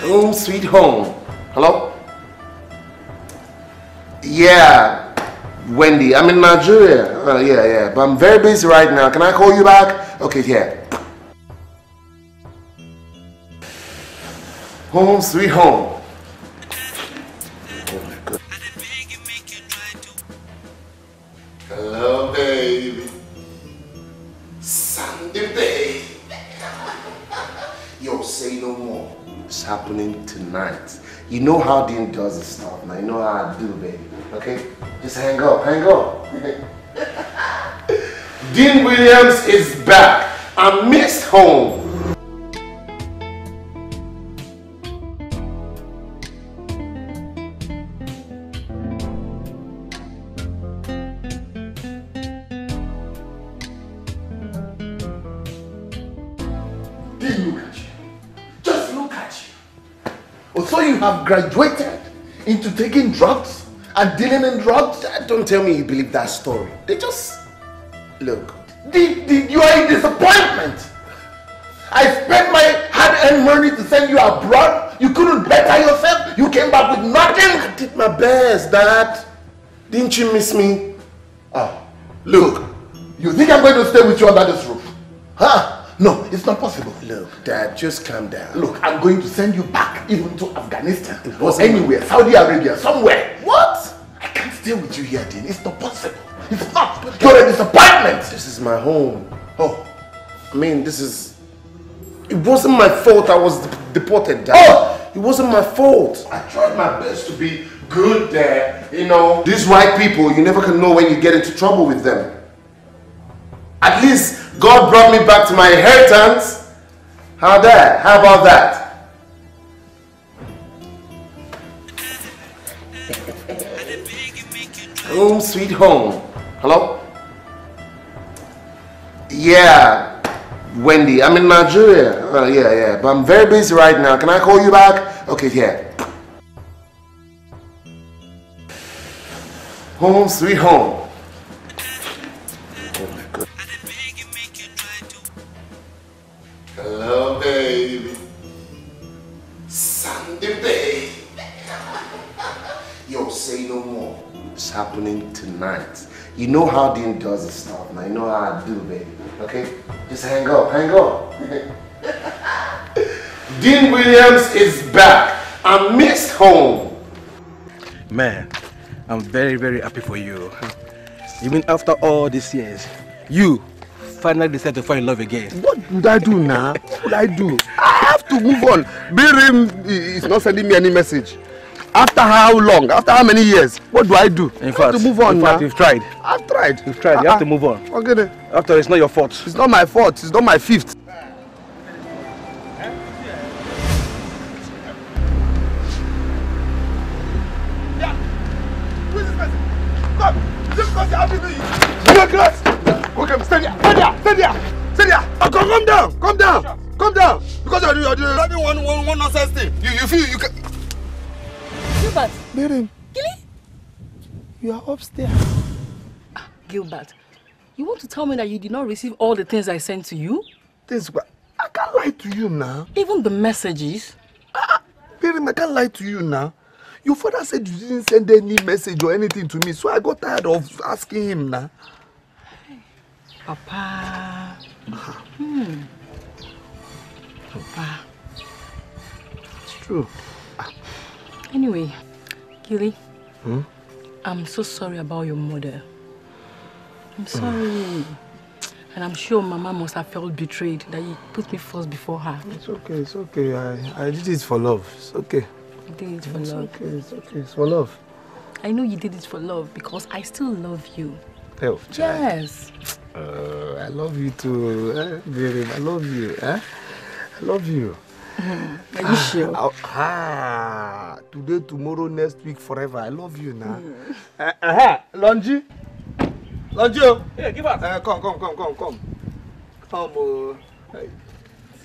Home sweet home. Hello? Yeah, Wendy. I'm in Nigeria. Uh, yeah, yeah. But I'm very busy right now. Can I call you back? Okay, yeah. Home sweet home. Baby. Sunday, baby. Yo, say no more. It's happening tonight. You know how Dean does this stuff now. You know how I do, baby. Okay? Just hang up, hang up. Dean Williams is back. I missed home. Have graduated into taking drugs and dealing in drugs? Don't tell me you believe that story. They just look. Did, you are a disappointment. I spent my hard-earned money to send you abroad. You couldn't better yourself. You came back with nothing. I did my best, Dad. Didn't you miss me? Oh, look. You think I'm going to stay with you under this roof? Huh? No, it's not possible. Look, Dad, just calm down. Look, I'm going to send you back even to Afghanistan or anywhere, Saudi Arabia, somewhere. What? I can't stay with you here, Dean. It's not possible. It's not. You're a disappointment. This is my home. Oh, I mean, this is. It wasn't my fault I was deported, Dad. Oh! It wasn't my fault. I tried my best to be good there. You know, these white people, you never can know when you get into trouble with them. At least God brought me back to my inheritance. How that? How about that? Home sweet home. Hello? Yeah, Wendy. I'm in Nigeria. Uh, yeah, yeah. But I'm very busy right now. Can I call you back? Okay, yeah. Home sweet home. Happening tonight. You know how Dean does his stuff now. You know how I do, baby. Okay? Just hang up, hang up. Dean Williams is back. I missed home. Man, I'm very, very happy for you. Even after all these years, you finally decided to fall in love again. What would I do now? What would I do? I have to move on. Birim is not sending me any message. After how long? After how many years? What do I do? In I fact, have to move on in now. fact, you've tried. I've tried. You've tried. You have to move on. Forget it. After it's not your fault. It's not my fault. It's not my fifth. Come! Just because you're happy to you. Your class! Okay, stay there. Stay there. Stay there. Stay there. Oh, come, come down. Come down. Come down. Because you're, having one, one, one nonsense thing. You, you feel you can. Gilbert. Birim, Gilly? you are upstairs. Gilbert, you want to tell me that you did not receive all the things I sent to you? Things, I can't lie to you now. Even the messages? Birim, I can't lie to you now. Your father said you didn't send any message or anything to me, so I got tired of asking him now. Papa. Hmm. Papa. It's true. Anyway, Gilly, Hmm? I'm so sorry about your mother. I'm sorry. And I'm sure Mama must have felt betrayed that you put me first before her. It's okay, it's okay. I, I did it for love. It's okay. You did it for It's love. okay, it's okay. It's for love. I know you did it for love because I still love you. Oh. Yes. Uh, I love you too. Eh, Birim, I love you. Eh? I love you. Are you sure? Ah, ah, today, tomorrow, next week, forever. I love you now. Uh, uh-huh. Lonji. Lonji. oh. Yeah, give up. Uh, come, come, come, come, come. Come, oh. Hey.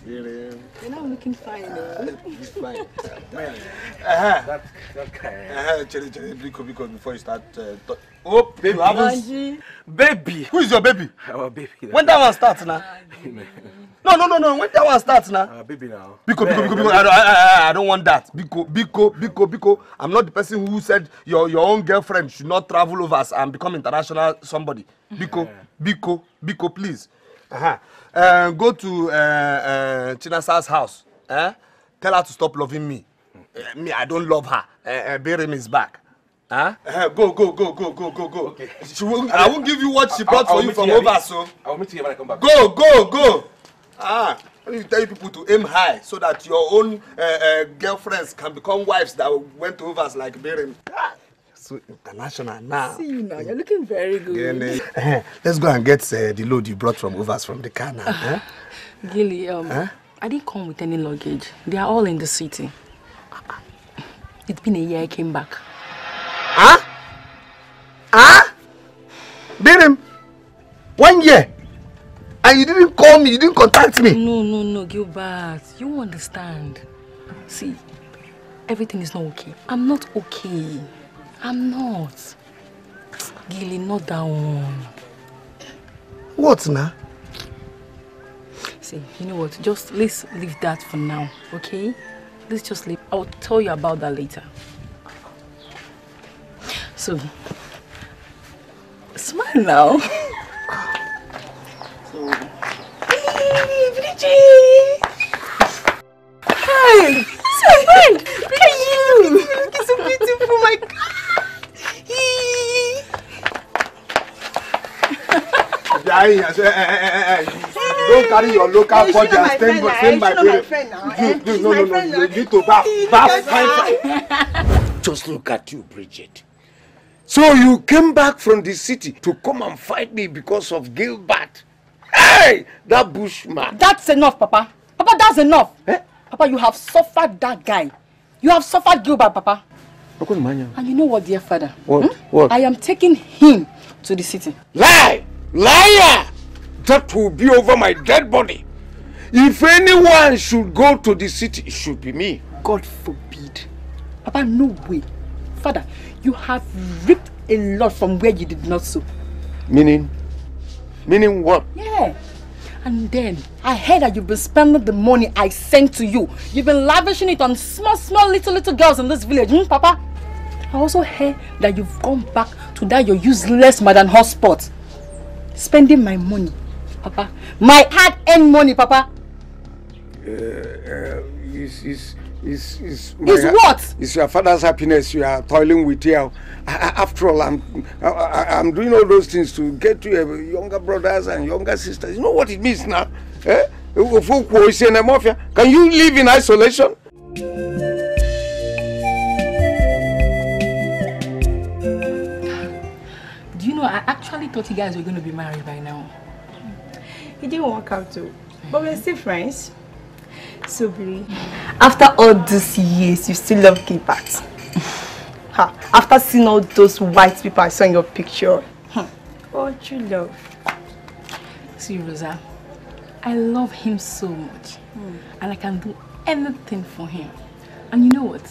You're not looking fine. though. He's fine. Man, Uh-huh. that, that guy. Uh-huh. Cherry, cherry, Biko, Biko, before you start. Uh, oh, baby. Baby. Who is your baby? Our baby. When that one starts now? No, no, no, no. When that one starts now? Our baby now. Biko, Biko, Biko, Biko. I don't, I, I, I don't want that. Biko, Biko, Biko, Biko. I'm not the person who said your, your own girlfriend should not travel over us and become international somebody. Biko, Biko, Biko, please. Uh-huh. Uh, go to uh, uh, Chinasa's house. Eh? Tell her to stop loving me. Uh, me, I don't love her. Uh, uh, Birim is back. Huh? Uh, go, go, go, go, go, go, go. Okay. She won't, I won't give you what she brought I'll- I'll for you from you at over, so. I'll meet you when I come back. Go, go, go. Ah, I need to tell you people to aim high so that your own uh, uh, girlfriends can become wives that went to overs like Birim. Ah, so international now. See you now. You're looking very good. Eh, Let's go and get uh, the load you brought from overs from the car now. eh? Gilly, um, Huh? I didn't come with any luggage. They are all in the city. It's been a year I came back. Huh? Huh? Birim, one year. And you didn't call me, you didn't contact me. No, no, no, Gilbert. You understand. See, everything is not okay. I'm not okay. I'm not. Gilly, not that one. What now? See, you know what? Just let's leave that for now, okay? Let's just leave. I'll tell you about that later. So, smile now. so, hey, Bridget! Hi! So fine! Look at you! You're looking so beautiful, my God! Don't carry your local Hey, body and friend my now, stain eh? my friend You, you, no, no, no, friend you need to bath, bath, fine. Just look at you, Bridget. So you came back from the city to come and fight me because of Gilbert. Hey, that bushman. That's enough, Papa. Papa, that's enough. Papa, you have suffered that guy. You have suffered Gilbert, Papa. And you know what, dear father? What? Hmm? What? I am taking him to the city. Lie! Liar! That will be over my dead body. If anyone should go to the city, it should be me. God forbid. Papa, no way. Father, you have ripped a lot from where you did not sow. Meaning? Meaning what? Yeah. And then I heard that you've been spending the money I sent to you. You've been lavishing it on small, small, little, little girls in this village. Hmm, Papa? I also heard that you've gone back to that your useless madam hotspot. Spending my money, Papa. My hard-earned money, Papa. Uh, uh, is is is is Is what? Is your father's happiness you are toiling with here? I, I, after all, I'm I, I, I'm doing all those things to get to your younger brothers and younger sisters. You know what it means now? Eh? Can you live in isolation? Do you know, I actually thought you guys were going to be married by now. It didn't work out too. But we're still friends. So, Billy, after all these years, you still love Gilbert. ha, after seeing all those white people I saw in your picture. Hmm. What true love? See, Rosa, I love him so much. And I can do anything for him. And you know what?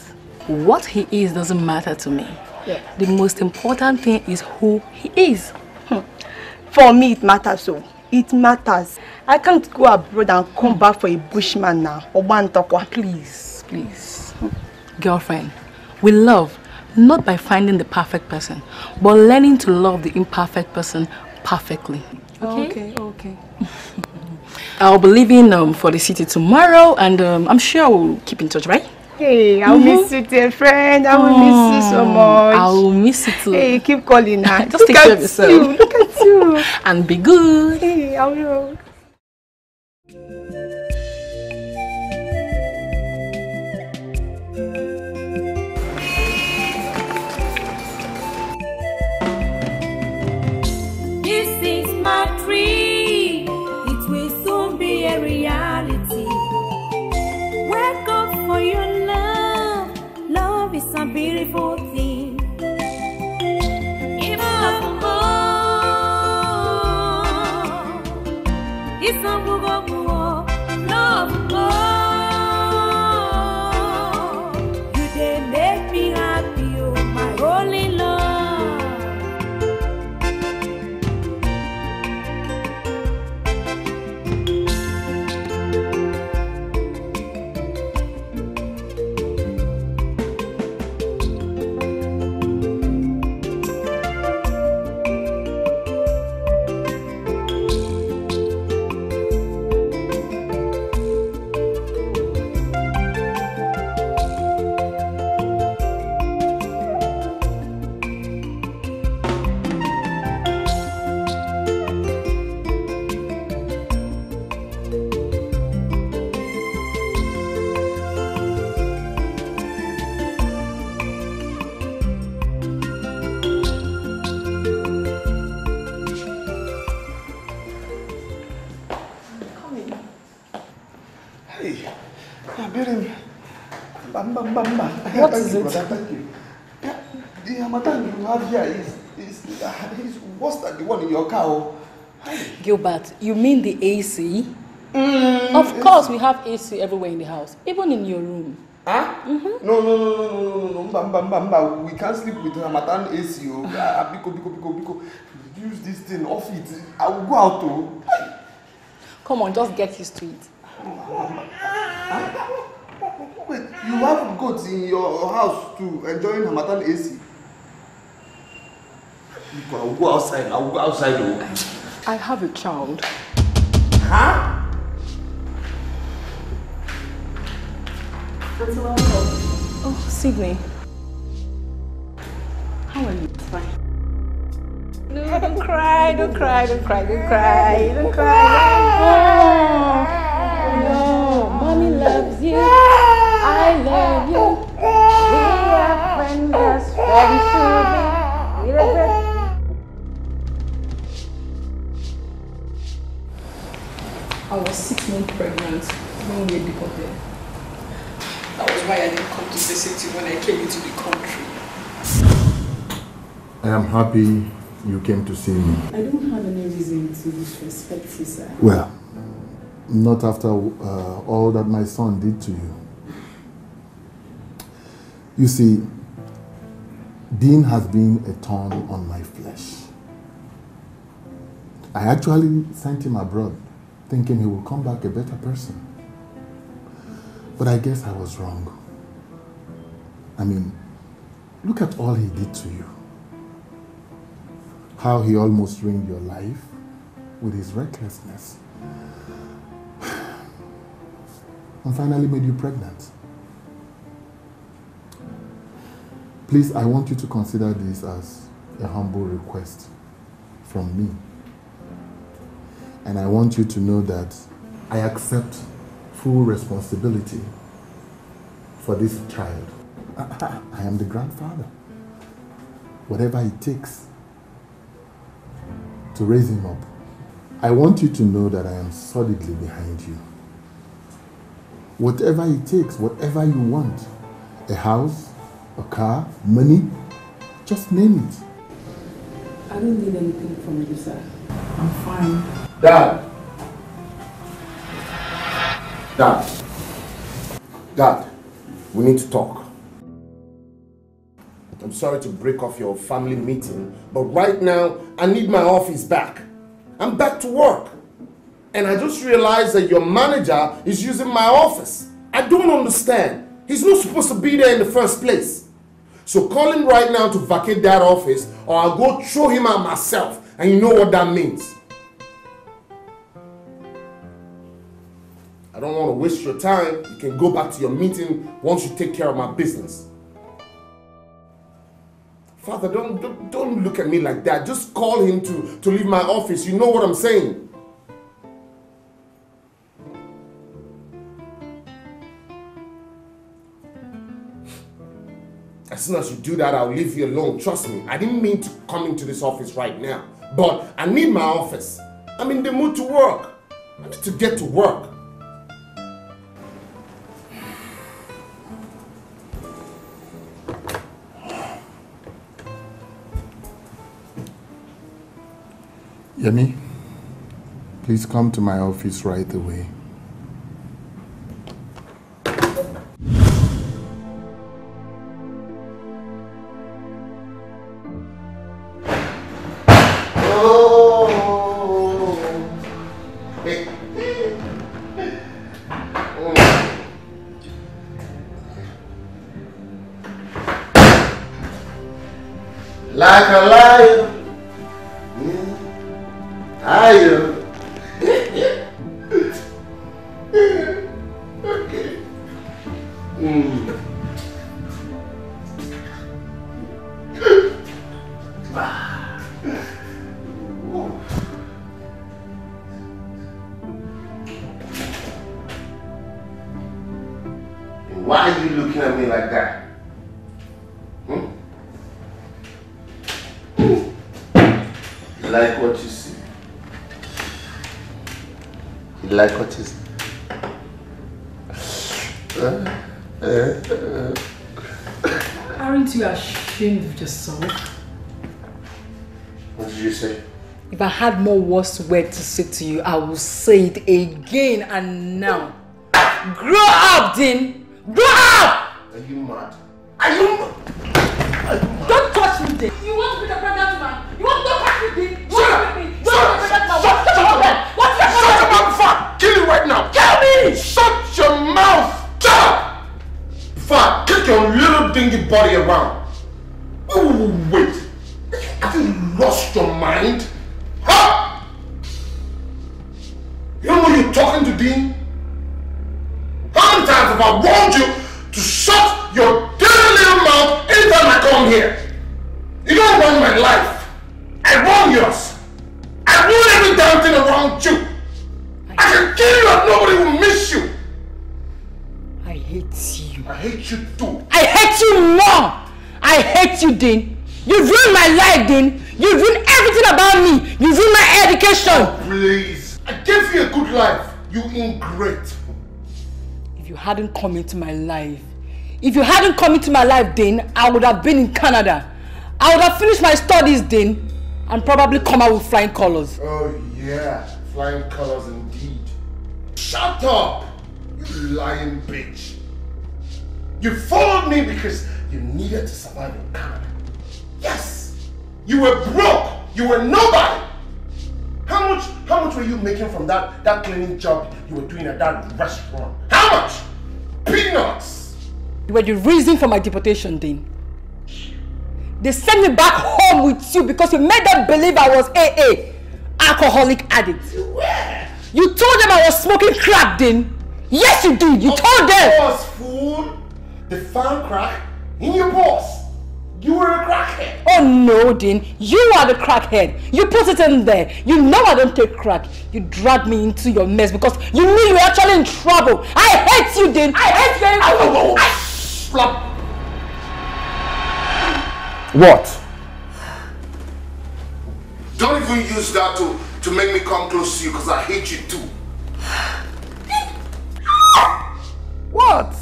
What he is doesn't matter to me. Yeah. The most important thing is who he is. Hmm. For me, it matters so. It matters. I can't go abroad and come back for a bushman now. Obantokwa. Please, please. Girlfriend, we love not by finding the perfect person, but learning to love the imperfect person perfectly. Okay, okay. I'll be leaving um, for the city tomorrow, and um, I'm sure we'll keep in touch, right? Hey, I'll miss you, dear friend. I will miss you so Mm, much. I'll miss you too. Hey, keep calling now. Just Look take care of yourself. You. Look at you. and be good. Hey, I will. My dream. It will soon be a reality. Wake up for your love. Love is a beautiful thing. If love more, it's a Hey, yeah, Birim. Bam, bam, bam, bam. What Thank is you, it? brother, Thank you. The Hamatan you have here is, is, uh, is worse than the one in your car. oh. Gilbert, you mean the AC? of course, we have AC everywhere in the house, even in your room. Huh? No, no, no, no, no, no, no, bam, bam, bam, bam. We can't sleep with Hamatan AC. Oh. Ah, Biko, biko, biko, biko. Use this thing off it. I will go out. Oh. Come on, just get used to it. Wait, you have goats in your house to enjoying Harmattan AC? Biko, I will go outside. I will go outside. Oh. I have a child. Huh? Oh, Sydney. How are you? Fine. No, don't cry, don't cry, don't cry, don't cry, don't cry. Oh, no, mommy loves you. I love you. We are friends as friends should be. We are friends. I was six months pregnant when we were deported. That was why I didn't come to visit you when I came into the country. I am happy you came to see me. I don't have any reason to disrespect you, sir. Well, not after uh, all that my son did to you. You see, Dean has been a thorn on my flesh. I actually sent him abroad thinking he will come back a better person. But I guess I was wrong. I mean, look at all he did to you. How he almost ruined your life with his recklessness. And finally made you pregnant. Please, I want you to consider this as a humble request from me. And I want you to know that I accept full responsibility for this child. I am the grandfather. Whatever it takes to raise him up. I want you to know that I am solidly behind you. Whatever it takes, whatever you want a house, a car, money just name it. I don't need anything from you, sir. I'm fine. Dad. Dad. Dad, we need to talk. I'm sorry to break off your family meeting, but right now I need my office back. I'm back to work. And I just realized that your manager is using my office. I don't understand. He's not supposed to be there in the first place. So call him right now to vacate that office or I'll go throw him out myself. And you know what that means. I don't want to waste your time. You can go back to your meeting once you take care of my business. Father, don't, don't, don't look at me like that. Just call him to, to leave my office. You know what I'm saying. As soon as you do that, I'll leave you alone. Trust me. I didn't mean to come into this office right now. But I need my office. I'm in the mood to work. I need to get to work. Yemi, please come to my office right away. More words word to say to you, I will say it again and now. Grow up, Dean! Hadn't come into my life, if you hadn't come into my life, then, I would have been in Canada. I would have finished my studies, then and probably come out with flying colors. Oh, yeah. Flying colors indeed. Shut up! You lying bitch. You followed me because you needed to survive in Canada. Yes! You were broke! You were nobody! How much how much were you making from that, that cleaning job you were doing at that restaurant? How much? Peanuts! You were the reason for my deportation, Dean. They sent me back home with you because you made them believe I was AA, alcoholic addict. You were? You told them I was smoking crack, Dean. Yes, you did. You of told them. Of course, fool. They found crack in your boss. You were a crackhead. Oh no, Dean. You are the crackhead. You put it in there. You know I don't take crack. You dragged me into your mess because you knew you were actually in trouble. I hate you, Dean. I hate you. I don't know. I... Slap. What? Don't even use that to, to make me come close to you because I hate you too. What?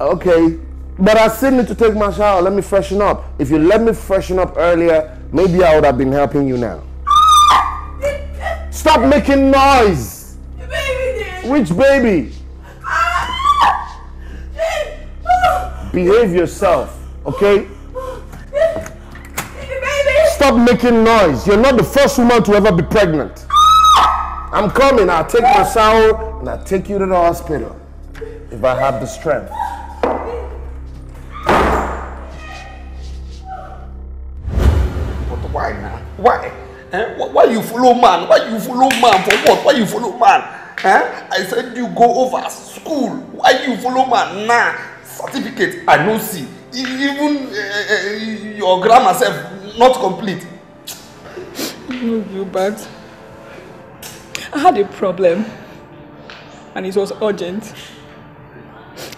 Okay, but I still need to take my shower. Let me freshen up. If you let me freshen up earlier, maybe I would have been helping you now. Stop making noise! Which baby? Behave yourself, okay? Stop making noise. You're not the first woman to ever be pregnant. I'm coming. I'll take my shower and I'll take you to the hospital if I have the strength. Follow man? Why you follow man for what? Why you follow man? Eh? I said you go over school. Why you follow man now? Certificate I no see. E- Even uh, your grammar self not complete. No, Gilbert. I had a problem. And it was urgent.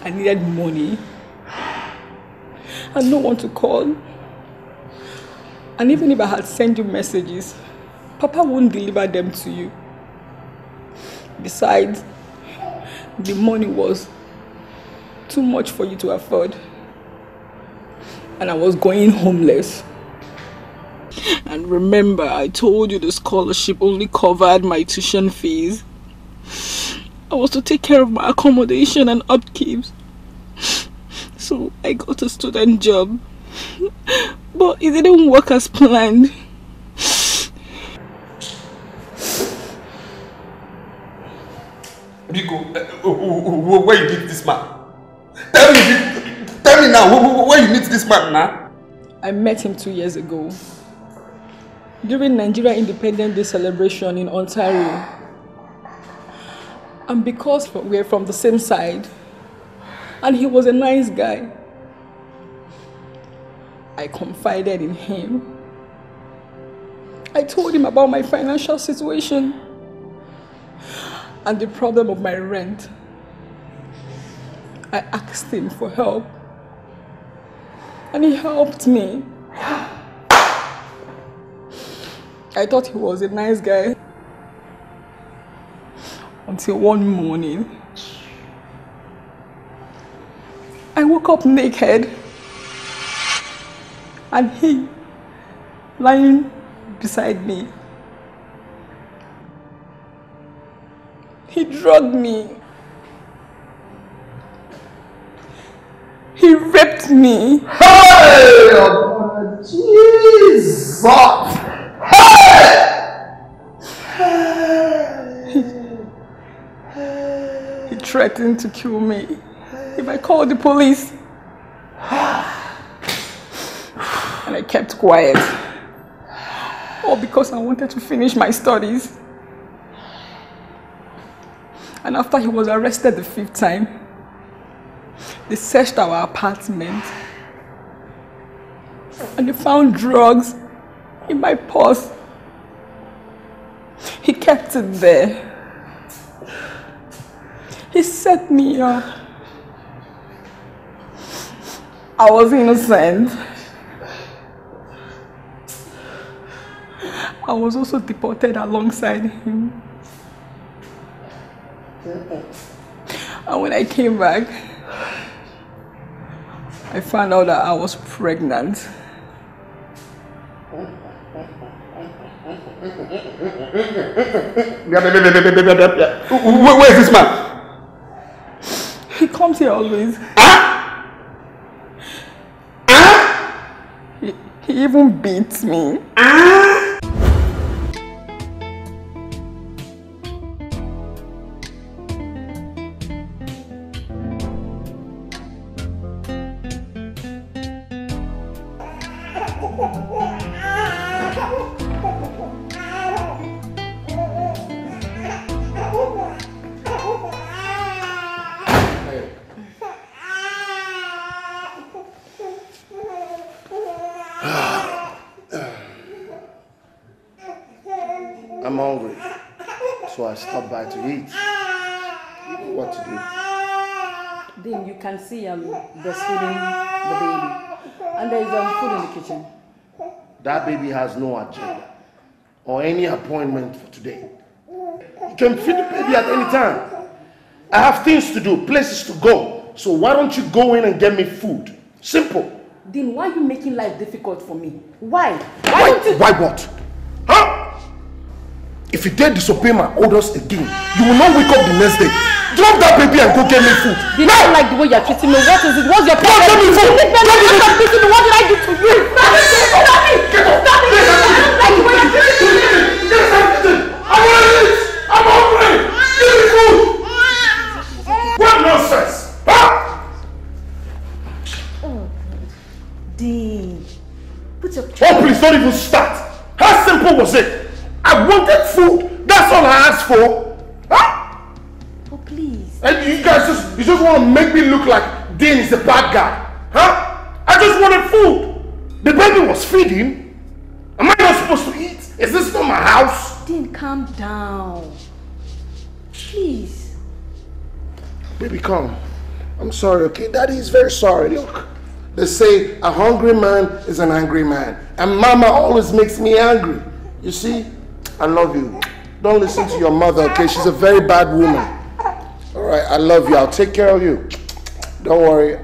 I needed money. And no one to call. And even if I had sent you messages, Papa wouldn't deliver them to you. Besides, the money was too much for you to afford. And I was going homeless. And remember, I told you the scholarship only covered my tuition fees. I was to take care of my accommodation and upkeep. So I got a student job. But it didn't work as planned. Uh, uh, uh, where you meet this man? Tell me, tell me now, where you meet this man now? I met him two years ago. During Nigeria Independence Day celebration in Ontario. And because we're from the same side, and he was a nice guy, I confided in him. I told him about my financial situation and the problem of my rent. I asked him for help and he helped me. I thought he was a nice guy until one morning I woke up naked and he lying beside me. He drugged me. He raped me. Hey! Jesus! He threatened to kill me if I called the police. And I kept quiet. All because I wanted to finish my studies. And after he was arrested the fifth time, they searched our apartment and they found drugs in my purse. He kept it there. He set me up. I was innocent. I was also deported alongside him. And when I came back, I found out that I was pregnant. Where, is this man? He comes here always. He, he even beats me. That baby has no agenda or any appointment for today. You can feed the baby at any time. I have things to do, places to go. So why don't you go in and get me food? Simple. Then why are you making life difficult for me? Why? Why, why what? Huh? If you dare disobey my orders again, you will not wake up the next day. Drop that baby and go get me food. Did I don't like the way you're treating me? What is it? What's your problem? Don't get me food. Leave me. Stop beating me. What did I do to you? Stop it. Stop it. Stop it. Don't like the way you're treating me. I want to eat. I'm hungry. Give me food. What nonsense? Huh? Dean, put your Oh, please don't even start. How simple was it? I wanted food. That's all I asked for. Huh? Oh, please. And you guys just you just want to make me look like Dean is a bad guy. Huh? I just wanted food. The baby was feeding. Am I not supposed to eat? Is this not my house? Dean, calm down. Please. Baby, come. I'm sorry, okay? Daddy is very sorry. Look, they say a hungry man is an angry man. And mama always makes me angry. You see? I love you. Don't listen to your mother, okay? She's a very bad woman. All right, I love you. I'll take care of you. Don't worry.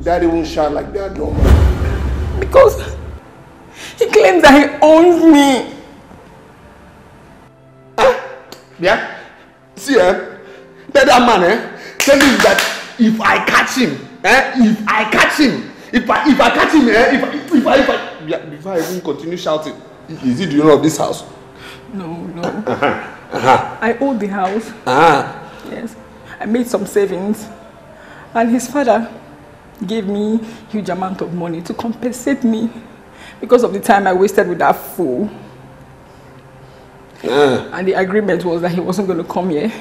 Daddy won't shout like that no more. Because he claims that he owns me. Yeah? See, eh? Tell that man, eh? Tell him that if I catch him, eh? If I catch him, if I if I catch him, eh? If I if I if I yeah, before I even continue shouting, is he the owner of this house? No, no. Uh-huh. Uh-huh. I own the house. Ah. Yes. I made some savings. And his father gave me huge amount of money to compensate me because of the time I wasted with that fool. Ah. And the agreement was that he wasn't going to come here.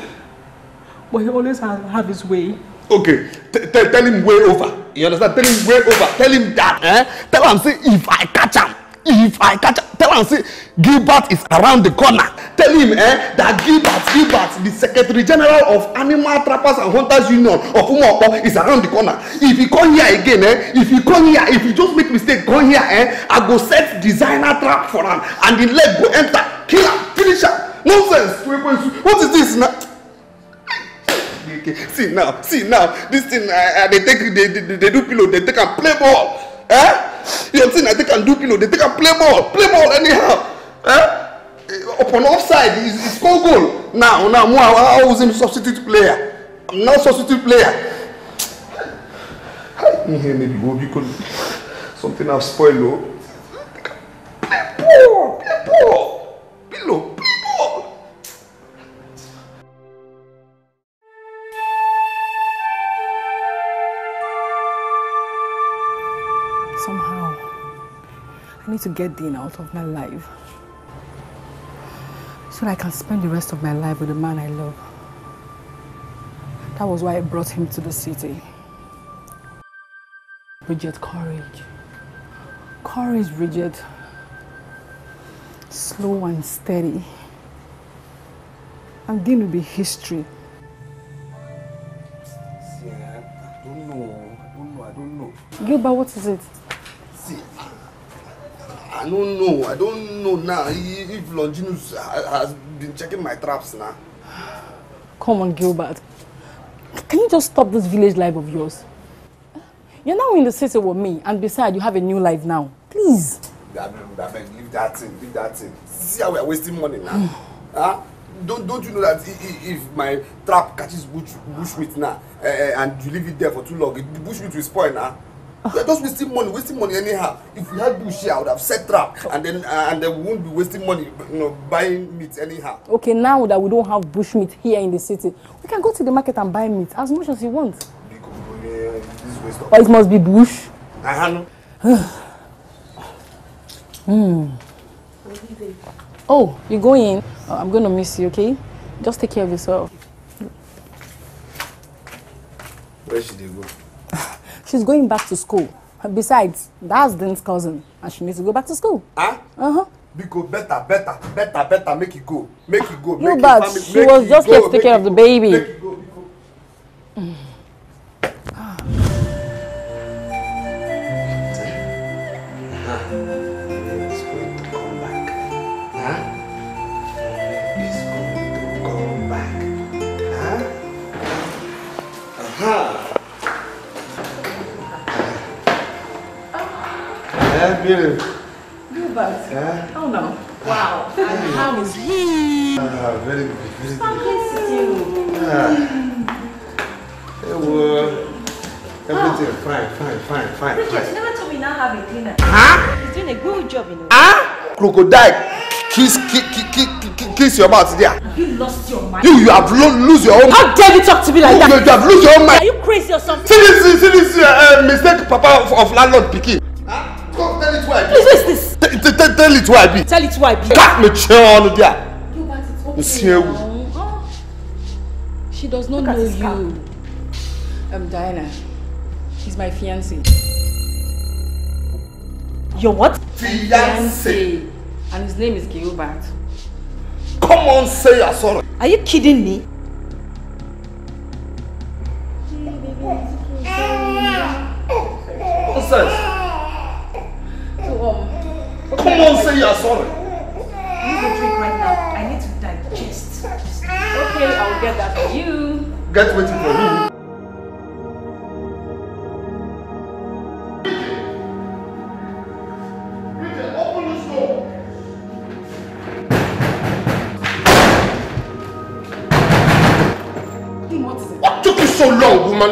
But he always have, have his way. Okay, T- tell tell him way over. You understand? Tell him way over. Tell him that. Eh? Tell him say if I catch him, if I catch him, tell him say Gilbert is around the corner. Tell him eh, that Gilbert, Gilbert, the Secretary General of Animal Trappers and Hunters Union of Umuopo is around the corner. If he come here again, eh, if he come here, if he just make mistake, come here, eh, I go set designer trap for him and the leg go enter, kill him, finish him. Nonsense. What is this now? okay see now see now this thing uh, they take they, they, they do pillow they take am play ball eh your thing i take am do pillow. They take am play ball play ball anyhow. Eh? Upon offside is score goal. Now now mo i i was him substitute player? I'm now substitute player. Hi here maybe go because something have spoil o play ball play ball. Pillow play I need to get Dean out of my life. So that I can spend the rest of my life with the man I love. That was why I brought him to the city. Bridget, courage. Courage, Bridget. Slow and steady. And Dean will be history. See, I, I don't know. I don't know. I don't know. Gilbert, what is it? See, I don't know. I don't know now if Longinus ha- has been checking my traps now. Come on, Gilbert. Can you just stop this village life of yours? You're now in the city with me, and besides, you have a new life now. Please. I beg, I beg, leave that thing, leave that thing. See how we are wasting money now. huh? Don't, don't you know that if, my trap catches bush, bushmeat now uh, and you leave it there for too long, the bushmeat will spoil now. You're just wasting money, wasting money anyhow. If we had bush here, I would have set trap and then uh, and then we won't be wasting money, you know, buying meat anyhow. Okay, now that we don't have bush meat here in the city, we can go to the market and buy meat as much as you want. Uh, this waste of Or it must be bush. I know. Hmm. Oh, you go in. Uh, I'm going to miss you, okay? Just take care of yourself. Where should they go? She's going back to school. Besides, that's Dean's cousin, and she needs to go back to school. Huh? Uh-huh. Because better, better, better, better, make it go. Make it go. No, family, she was just here to take care of the baby. Make it go. Mm. Yeah, beautiful. Yeah. Oh no. Wow. And how is he? Ah, very good, very How good. is you? Ah. Hey, well, everything fine, fine, fine, fine, Bridget, you never told me now have a cleaner. Huh? He's doing a good job, you know. Huh? Crocodile, kiss, kiss, kiss, kiss, kiss your mouth there. Have you lost your mind? You, you have lo- lose your own. How dare you talk to me like you, that? You have lose your own mind. Are you crazy or something? See this, see this uh, uh, mistake, Papa of, of landlord pikin. Huh? Come tell it who I be. Please, who is this? T- t- t- tell it who I be. Tell it who I be. Cat me chill there. Gilbert, it's okay. You see ewu. Oh. She does not know you. Um, Diana. He's my fiancé. Your what? Fiancé. And his name is Gilbert. Come on, say you're sorry. Are you kidding me? Nonsense. So, um, Come on, say you're sorry. I need a drink right now. I need to digest. okay, I'll get that for you. Get waiting for you so long, woman?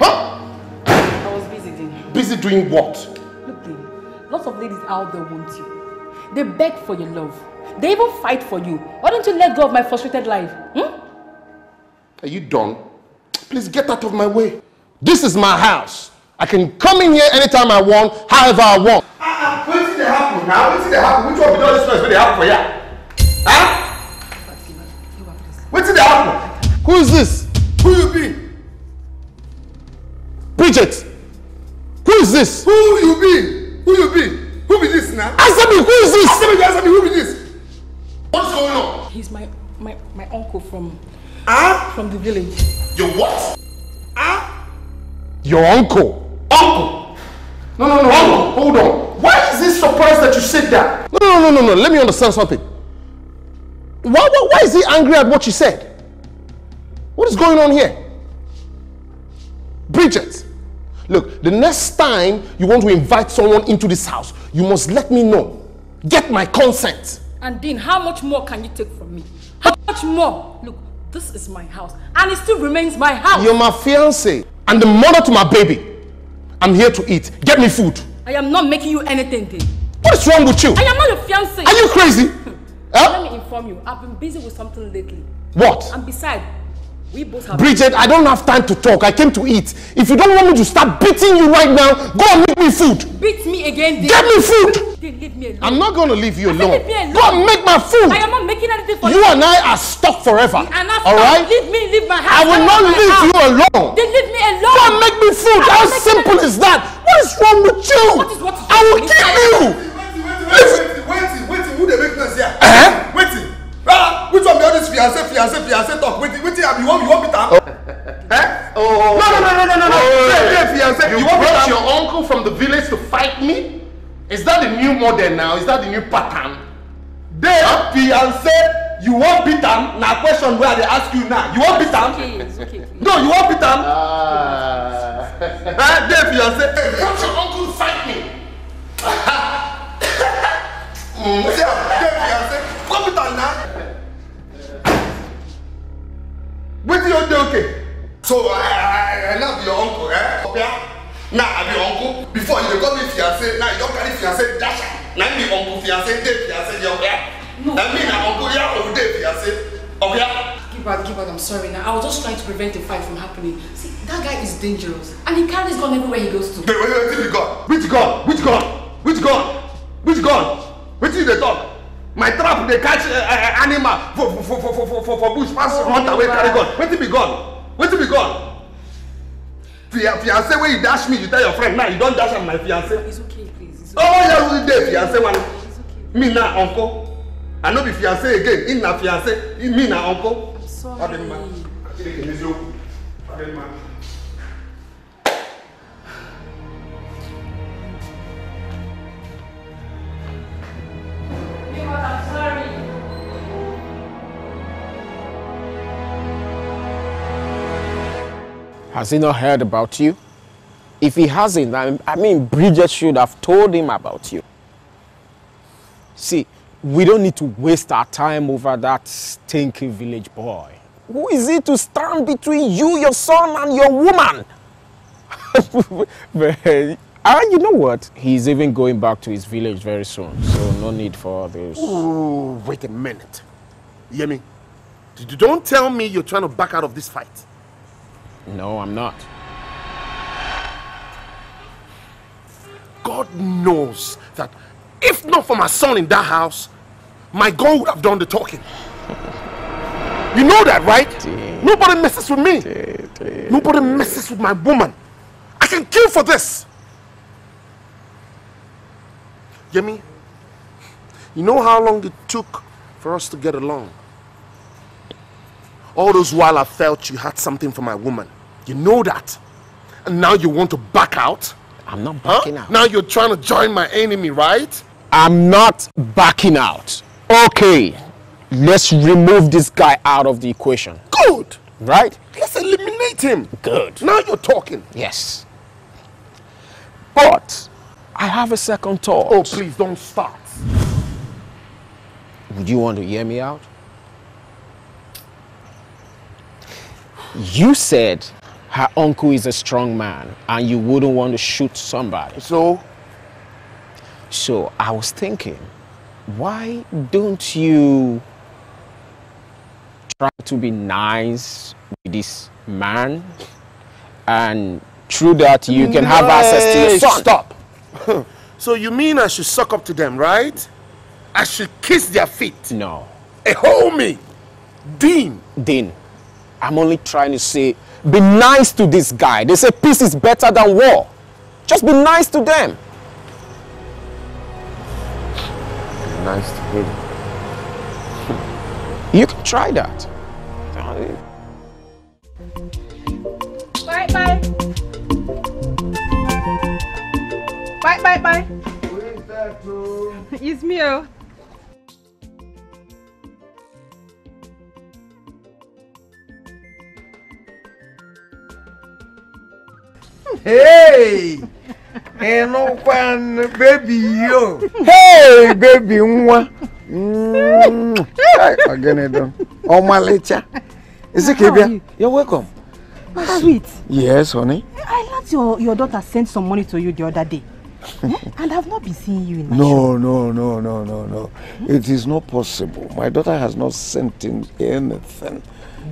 I was busy, Dean. Busy doing what? Ladies out there want you. They beg for your love. They even fight for you. Why don't you let go of my frustrated life? Hmm? Are you done? Please get out of my way. This is my house. I can come in here anytime I want, however I want. Wetin dey happen now? Wetin dey happen? Which one be all this noise wey dey happen for here? Huh? Wetin dey happen? Who is this? Who you be? Bridget! Who is this? Who you be? Who you be? Who be this now? Answer me, who is this? Answer me, answer me, who be this? What's going on? He's my my my uncle from Huh? from the village. Your what? Ah? Your uncle. Uncle. No, no, no, no. Hold on. Why is this surprise that you said that? No, no, no, no, no. Let me understand something. Why, why, why is he angry at what you said? What is going on here? Bridget, look, the next time you want to invite someone into this house, you must let me know. Get my consent. And Dean, how much more can you take from me? How much more? Look, this is my house, and it still remains my house. You're my fiance and the mother to my baby. I'm here to eat. Get me food. I am not making you anything, Dean. What is wrong with you? I am not your fiance. Are you crazy? Let me inform you. I've been busy with something lately. What? And besides, we both have. Bridget, I don't have time to talk. I came to eat. If you don't want me to start beating you right now, go and make me food. Beat me again, Dean. Get me food. Dean, leave me alone. I'm not going to leave you I alone. leave me alone. Go and make my food. I am not making anything for You you. and I are stuck forever. We are not All Leave me, leave my house. I will not out of my leave house. you alone. Then leave me alone. Go and make me food. I'm How simple is that? What is wrong with you? What is what is I will wrong? kill you. Wait, wait, wait, wait, wait, ah which one be all this fiance fiance fiance talk wetin wetin am you want? you want beat am. Oh. Eh? Oh, no, no, no, no, no, no. Oh, hey, hey, fiance, you, you brought your uncle from the village to fight me? Is that the new model now? Is that the new pattern? Then, huh? fiance, you want Peter? Now question where they ask you now. You want Peter? Okay, okay. No, you want Peter? am? Ah. Eh, Then, fiance, brought your uncle to fight me. Mm, see am Dave fiancé go beat am na. wetin you dey okay. So I, I, I now be your uncle, eh? Opia? Now I be your uncle. Before you dey call me fiancé, now you don carry fiancé dash am. Na me be uncle fiancé, dey fiancé dey Opia. No. Na me na uncle ya or dey fiancé. Opia? Gilbert, Gilbert, I'm sorry now. I was just trying to prevent a fight from happening. See, that guy is dangerous. And he carries gun everywhere he goes to. wait wait wait wetin be gun which gun which gun which gun which gun wetin you dey talk? My trap dey catch uh, uh, animal for for for for for for for bush pass Oh, hunter wey carry gun. Wetin be gun wetin be gun Fia fiancé wey you dash me you tell your friend now you don dash am my fiancé. It's okay, please. It's oh yeah we dey fiancé one me na uncle. I no be fiancé again. Him na fiancé. Him- me na uncle. I'm sorry. Has he not heard about you? If he hasn't, I, mean, Bridget should have told him about you. See, we don't need to waste our time over that stinky village boy. Who is it to stand between you, your son, and your woman? Ah, you know what? He's even going back to his village very soon, so no need for all this. Ooh, wait a minute. You hear me? Don't tell me you're trying to back out of this fight. No, I'm not. God knows that if not for my son in that house, my gun would have done the talking. You know that, right? Nobody messes with me. Nobody messes with my woman. I can kill for this. Yemi, you know how long it took for us to get along? All those while I felt you had something for my woman. You know that. And now you want to back out? I'm not backing out. Now you're trying to join my enemy, right? I'm not backing out. Okay, let's remove this guy out of the equation. Good. Right? Let's eliminate him. Good. Now you're talking. Yes. But I have a second thought. Oh, please don't start. Would you want to hear me out? You said her uncle is a strong man and you wouldn't want to shoot somebody. So? So I was thinking, why don't you try to be nice with this man and through that you can have access to your son? Stop. so you mean I should suck up to them, right? I should kiss their feet? No. A homie. Dean. Dean, I'm only trying to say, be nice to this guy. They say peace is better than war. Just be nice to them. Be Nice to him. You can try that. Bye, bye bye. Bye bye. It's me. Oh. Hey! ịnụkwan bebi yo hey bebi nwa Mm. Ay, ogene don ọmalịcha isi ka ị bịa you're welcome Sweet. yes honey I learned your, your daughter sent some money to you the other day. Eh? And I've not been seeing you in my shop. no no no no no no it is not possible my daughter has not sent in anything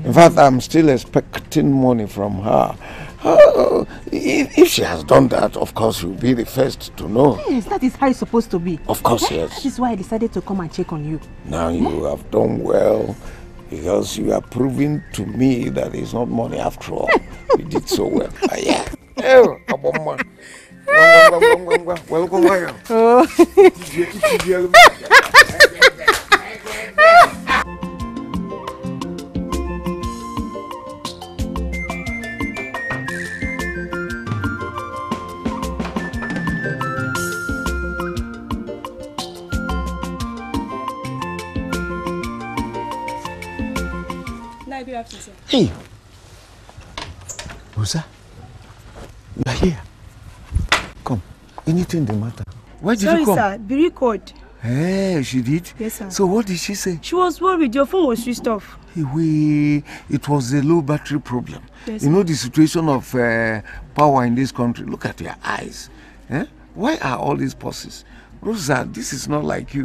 in fact i'm still expecting money from her Uh, if, if she has done that of course you'll be the first to know Yes, that is how it's supposed to be. Of course, Eh, yes. That is why I decided to come and check on you. Now you have done well because you are proving to me that it's not money after all. you did so well. Ah, yeah. Hey, Musa, you are here. Anything the matter? Why did Sorry, you come? sir. Biri called. Hey, she did? Yes, sir. So what did she say? She was worried. Your phone was switched off. We, it was a low battery problem. Yes, you know the situation of uh, power in this country. Look at your eyes. Eh? Why are all these pauses? Rosa, this is not like you.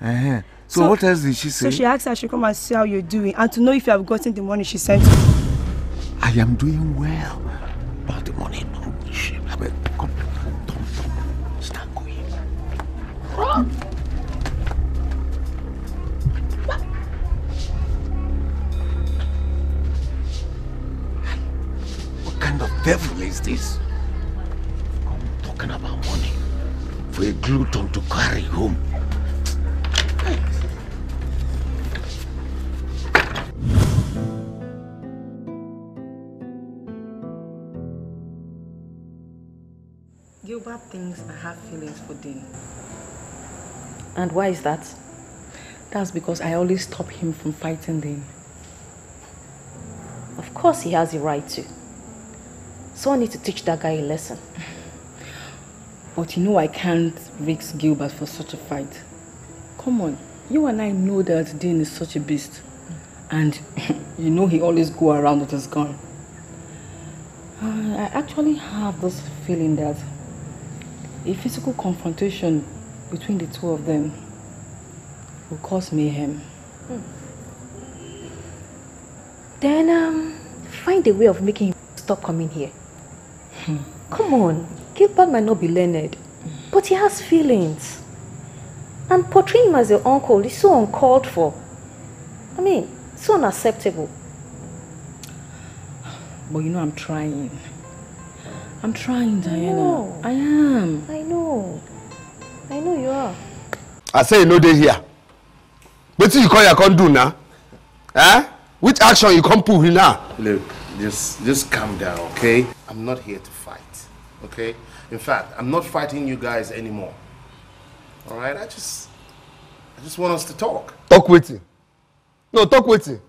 Uh-huh. So, what else did she say? So she asked her to come and see how you're doing and to know if you have gotten the money she sent. I am doing well. About the money, devil is this? I'm talking about money for a glutton to carry home. Gilbert thinks I have feelings for Dean. And why is that? That's because I always stop him from fighting Dean. Of course he has the right to. Someone need to teach that guy a lesson. But you know I can't risk Gilbert for such a fight. Come on, you and I know that Dean is such a beast. And you know he always go around with his gun. I actually have this feeling that a physical confrontation between the two of them will cause mayhem. Then um, find a way of making him stop coming here. Come on, Gilbert might not be learned, but he has feelings. And portraying him as your uncle is so uncalled for. I mean, so unacceptable. But you know I'm trying. I'm trying, Diana. know. I am. I know. I know you are. i say you no dey here wetin you come here come do now eh which action you come pull now. Look, just just calm down, okay? I'm not here to fight, okay? In fact, I'm not fighting you guys anymore. All right? I just I just want us to talk. talk wetin no talk wetin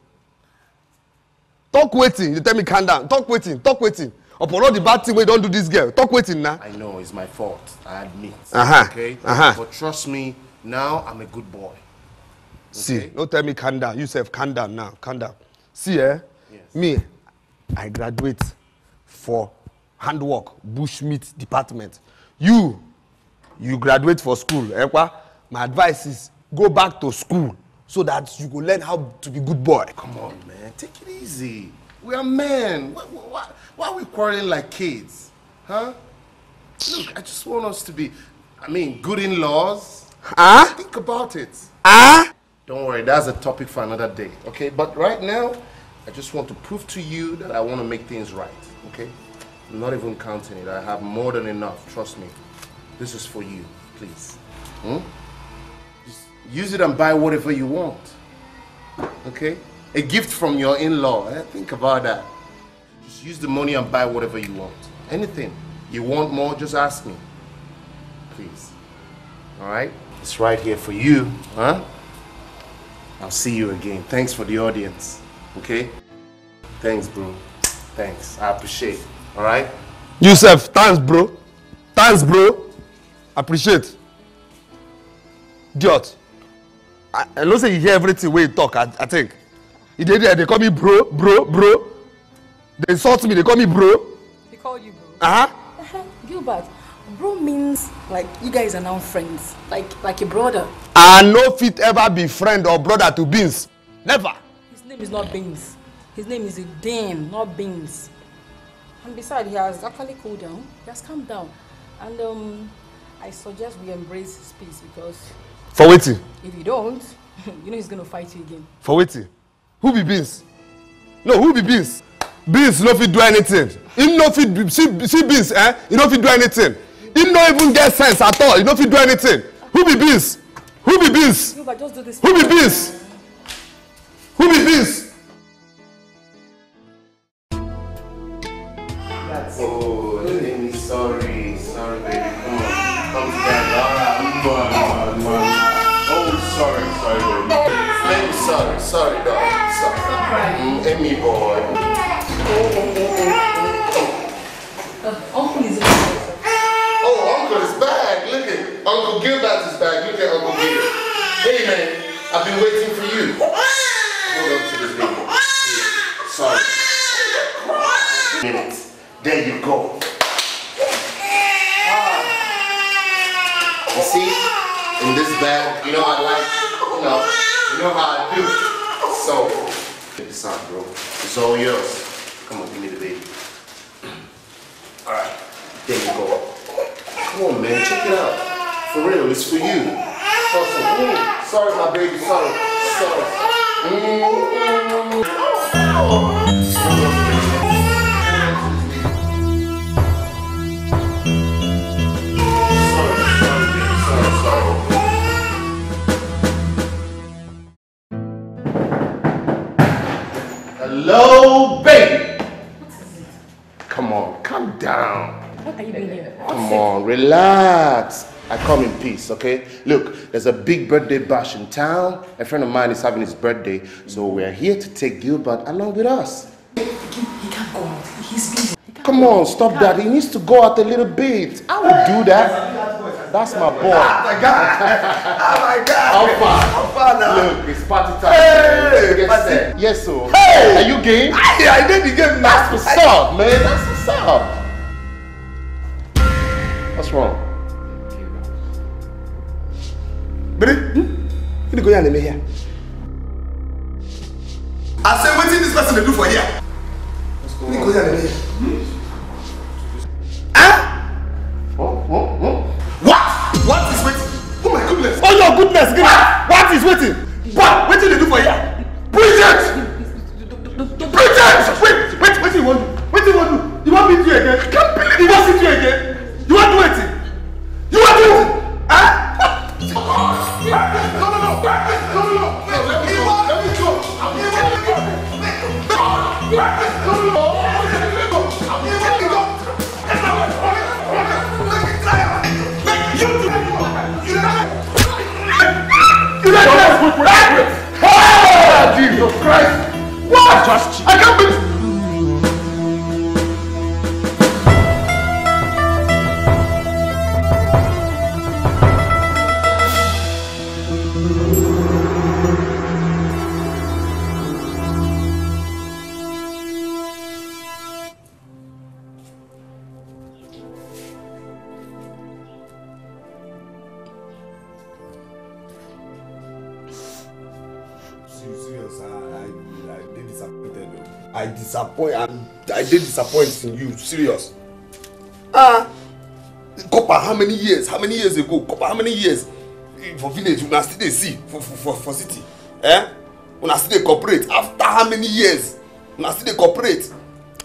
talk wetin you tell me calm down talk wetin talk wetin upon all the bad thing we don't do this girl talk wetin now. I know it's my fault. I admit. Uh-huh, Okay? uh-huh. But trust me, now I'm a good boy. see no tell me calm down you sef calm down now calm down see eh me i graduate for handwork bushmeat department you you graduate for school eh, ekpa my advice is go back to school so that you go learn how to be good boy. Come on, man. Take it easy. We are men. Why, why, why are we quarreling like kids? Huh? Look, I just want us to be, I mean, good in laws. Huh? Think about it. Huh? Don't worry, that's a topic for another day, okay? But right now, I just want to prove to you that I want to make things right, okay? I'm not even counting it. I have more than enough, trust me. This is for you, please. Hmm? Just use it and buy whatever you want, okay? A gift from your in-law, eh? think about that. Just use the money and buy whatever you want. Anything. You want more, just ask me. Please. All right? It's right here for you, huh? I'll see you again. Thanks for the audience. Okay? Thanks, bro. Thanks. I appreciate. All right? you sef thanks bro thanks bro appreciate idiot i i know say you hear everything wey you talk i i think you dey there dey call me bro bro bro They insult me they call me bro They call you bro. uh -huh. Gilbert, bro means like you guys are now friends, like like a brother. i no fit ever be friend or brother to beans never His name is not Beans. His name is Dane, not Beans. And besides, he has actually cooled down. He has calmed down. And um, I suggest we embrace his peace because for wetin if you don't, you know he's going to fight you again. for wetin who be beans no who be beans beans no fit do anything him no fit see see beans eh he no fit do anything him no even get sense at all he no fit do anything who be beans who be beans Gilbert, just do this. who be beans who be beans. Oh, let me sorry. Sorry, baby. Come on. Come together. All right. Oh, sorry. Sorry, baby. Baby, sorry. Sorry, dog. Sorry. Mm, Amy boy. Uncle is Oh, Uncle is back. Look at Uncle Gilbert is back. Look at Uncle Gil. Hey man, I've been waiting for you. Hold on to this baby. Here. Sorry. There you go. You see, in this bag, you know I like, you know, you know how I do. So, check this out, bro. It's all yours. Come on, give me the baby. All right, there you go. Come on, man, check it out. For real, it's for you. So, so, mm, sorry, my baby, sorry, sorry. Hello, baby. Come on, calm down. What are you doing here? Come on, relax. I come in peace, okay? Look, there's a big birthday bash in town. A friend of mine is having his birthday, so we're here to take Gilbert along with us. He can't go out. He's busy. Come on, stop that. He needs to go out a little bit. I will do that. That's my boy. Oh my God. Oh my God. How far? How far now? Look, it's party time. Hey, Let's get party. set. Yes, sir. Hey. Are you game? I, I did the game That's what's up, man. That's what's up. What's wrong? Bidi, you go here and here. I say, what did this person do for here? You go here and here. What? What is waiting? Oh my goodness. Oh your goodness, give me. What is waiting? What? What did they do for here? Bridget! Bridget! Wait, wait, what do you want to do? What do you want to do? You want me to you again? I can't believe you want to you again? You want to wait? You want to wait? Huh? No, no, no. Jesus Christ! What? Just I can't believe. Disappoint. I'm, I did disappoint in you. Serious. Ah, copper. How many years? How many years ago? Copper. How many years? For village, una still dey see for for for for city. Eh? Una still dey cooperate. After how many years? Una still dey cooperate.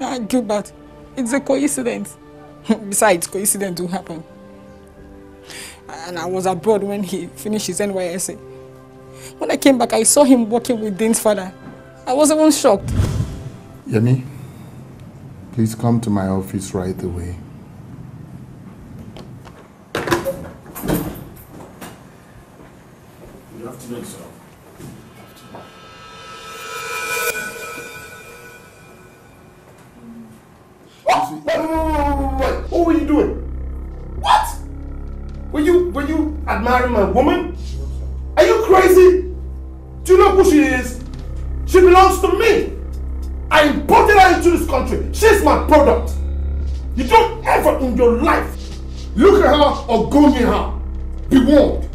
Ah, Gilbert, it's a coincidence. Besides, coincidence will happen. And I was abroad when he finished his NYSA. When I came back, I saw him working with Dean's father. I was even shocked. Yemi, please come to my office right away. Good afternoon, sir. What? Wait, wait. What were you doing? What? Were you were you admiring my woman? Are you crazy? Do you know who she is? She belongs to me. I imported her into this country. She's my product. You don't ever in your life look at her or go near her. Be warned.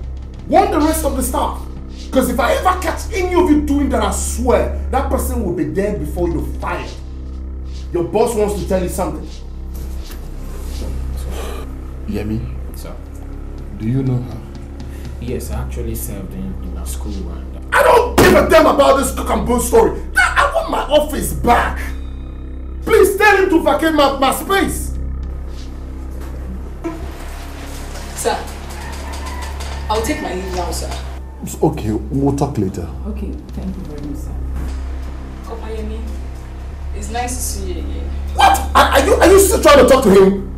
Warn the rest of the staff. Because if I ever catch any of you doing that, I swear that person will be dead before you're fired. Your boss wants to tell you something. Yemi, Sir. do you know her? Yes, I actually served in, in a school and I don't give a damn about this cook and bone story. I want my office back. Please tell him to vacate my, my space. Sir, I'll take my leave now, sir. It's okay, we'll talk later. Okay, thank you very much, sir. Kopayemi, it's nice to see you again. What? Are, are you are you still trying to talk to him?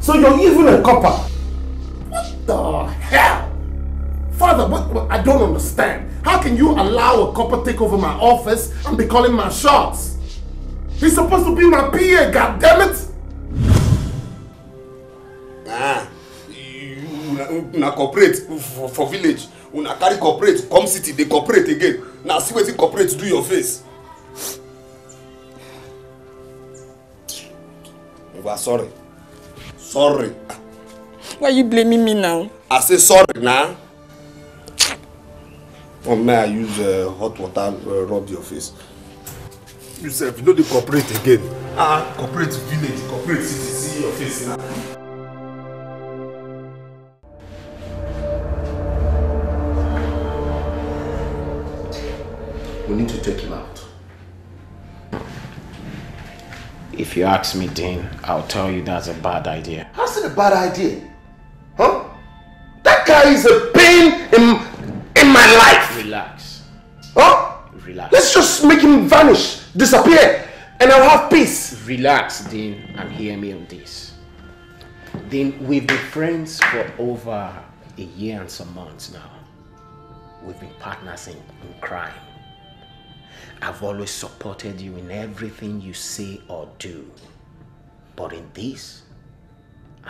So you're even a copper? What the hell? Father, what, what, I don't understand. How can you allow a copper take over my office and be calling my shots? He's supposed to be my PA, goddammit! Ah, you una una corporate for, for village. Una carry corporate come city, dey corporate again. Now see wetin corporate do your face. You are sorry. Sorry. Why are you blaming me now? I say sorry na. Or may I use uh, hot water uh, rub your face? You sef, you no dey cooperate again. Ah, cooperate village, cooperate city, see your face now. We need to take him out. If you ask me, Dean, I'll tell you that's a bad idea. How's it a bad idea? Huh? That guy is a pain in, in my life. Relax. Huh? Relax. Let's just make him vanish, disappear, and I'll have peace. Relax, Dean, and hear me on this. Dean, we've been friends for over a year and some months now. We've been partners in, in crime. I've always supported you in everything you say or do. But in this,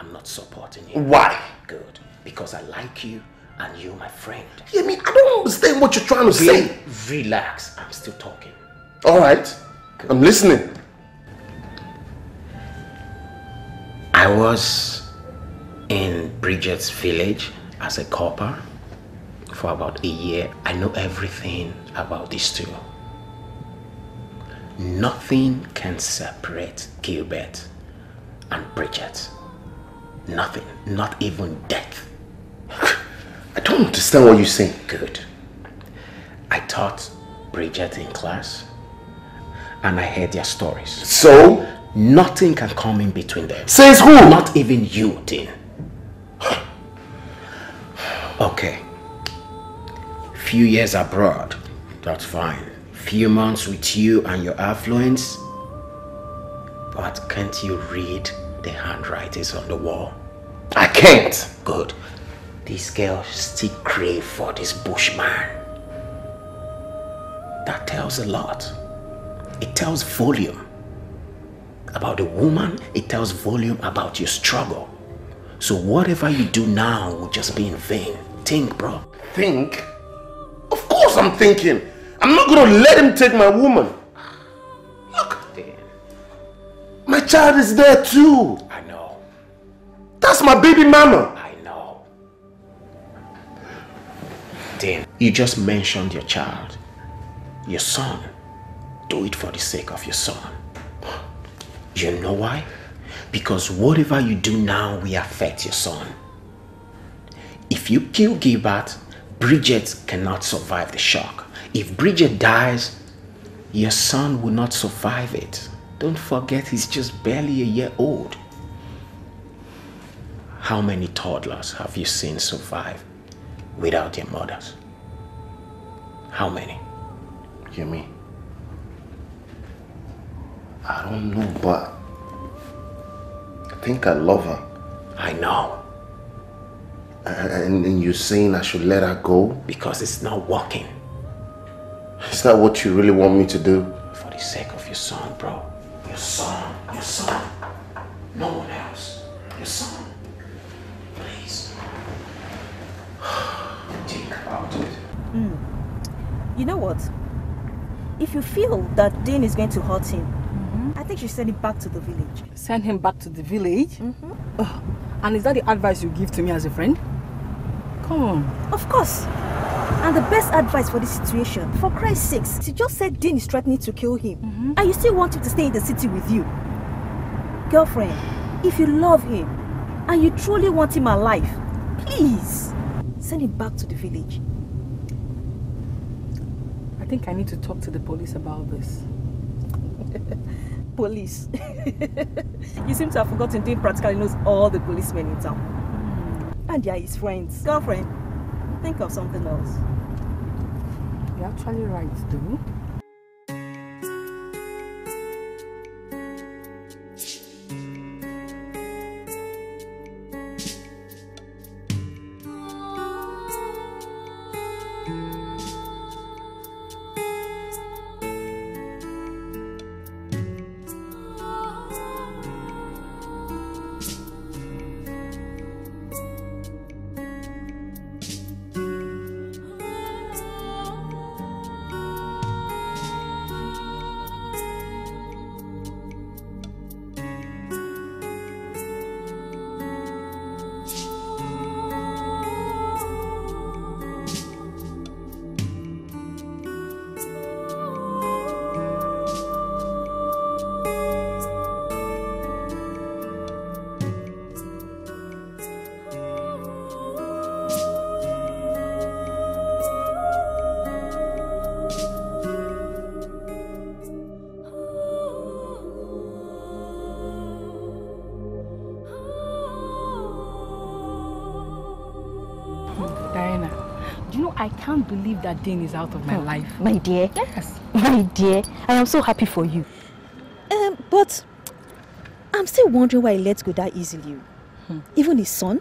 I'm not supporting you. Why? Good. Because I like you and you're my friend. Yeah, I mean, I don't understand what you're trying to say. Relax. I'm still talking. All right, I'm listening. I was in Bridget's village as a corper for about a year. I know everything about these two. Nothing can separate Gilbert and Bridget. Nothing, not even death. I don't understand what you're saying. Good. I taught Bridget in class and I heard their stories. So? Nothing can come in between them. Says who? Not even you, Dean. okay. Few years abroad, that's fine. Few months with you and your affluence. But can't you read the handwritings on the wall? I can't. Good. This girl still crave for this bushman. That tells a lot. It tells volume about the woman, it tells volume about your struggle. So whatever you do now will just be in vain. Think, bro. Think? Of course I'm thinking. I'm not gonna let him take my woman. Look. My child is there too. That's my baby mama. I know. Dean, you just mentioned your child. Your son. Do it for the sake of your son. You know why? Because whatever you do now will affect your son. If you kill Gilbert, Bridget cannot survive the shock. If Bridget dies, your son will not survive it. Don't forget he's just barely a year old. How many toddlers have you seen survive without their mothers? How many? You mean? I don't know, but I think I love her. I know. And, and you're saying I should let her go? Because it's not working. Is that what you really want me to do? For the sake of your son, bro. Your son. Your son. No one else. Your son. Please. Think about it. Mm. You know what? If you feel that Dean is going to hurt him, I think you send him back to the village. Send him back to the village? Mm-hmm. Ugh. And is that the advice you give to me as a friend? Come on. Of course. And the best advice for this situation, for Christ's sakes, she just said Dean is threatening to kill him. And you still want him to stay in the city with you. Girlfriend, if you love him and you truly want him alive, please send him back to the village. I think I need to talk to the police about this. Police. you seem to have forgotten Dean practically knows all the policemen in town. Hmm. And they are his friends. Girlfriend, think of something else. You're actually right, though. I can't believe that Dean is out of my Oh, life. My dear. Yes. My dear, I am so happy for you. Um, but I'm still wondering why he let go that easily. Even his son?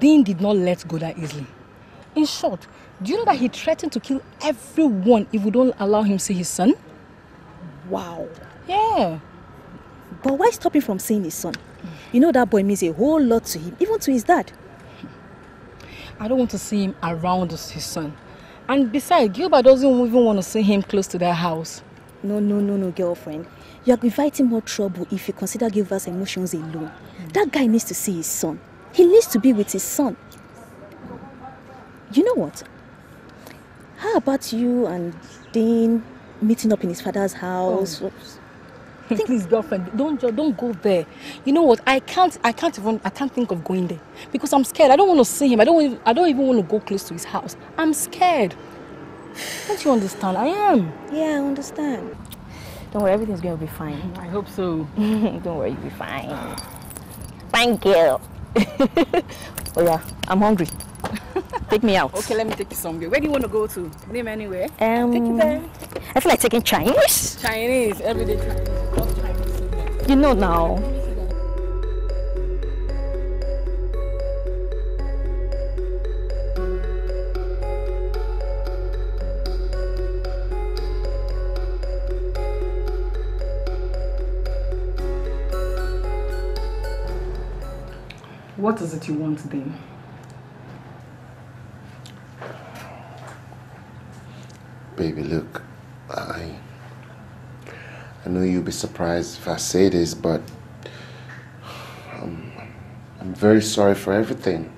Dean did not let go that easily. In short, do you know that he threatened to kill everyone if we don't allow him see his son? Wow. Yeah. But why stop him from seeing his son? You know that boy means a whole lot to him, even to his dad. I don't want to see him around his son. And besides, Gilbert doesn't even want to see him close to their house. No, no, no, no, girlfriend. You are inviting more trouble if you consider Gilbert's emotions alone. Hmm. That guy needs to see his son. He needs to be with his son. You know what? How about you and Dean meeting up in his father's house? Oh. Please, girlfriend, don't don't go there. You know what? I can't I can't even I can't think of going there because I'm scared. I don't want to see him. I don't even, I don't even want to go close to his house. I'm scared. Don't you understand? I am. Yeah, I understand. Don't worry, everything's going to be fine. Mm, I hope so. don't worry, you'll be fine. Fine girl. oh yeah, I'm hungry. Take me out. Okay, let me take you somewhere. Where do you want to go to? Name anywhere. Um, take you there. I feel like taking Chinese. Chinese, everyday Chinese. Chinese. You know now. What is it you want then? Baby, look, I I know you'll be surprised if I say this, but I'm, I'm very sorry for everything.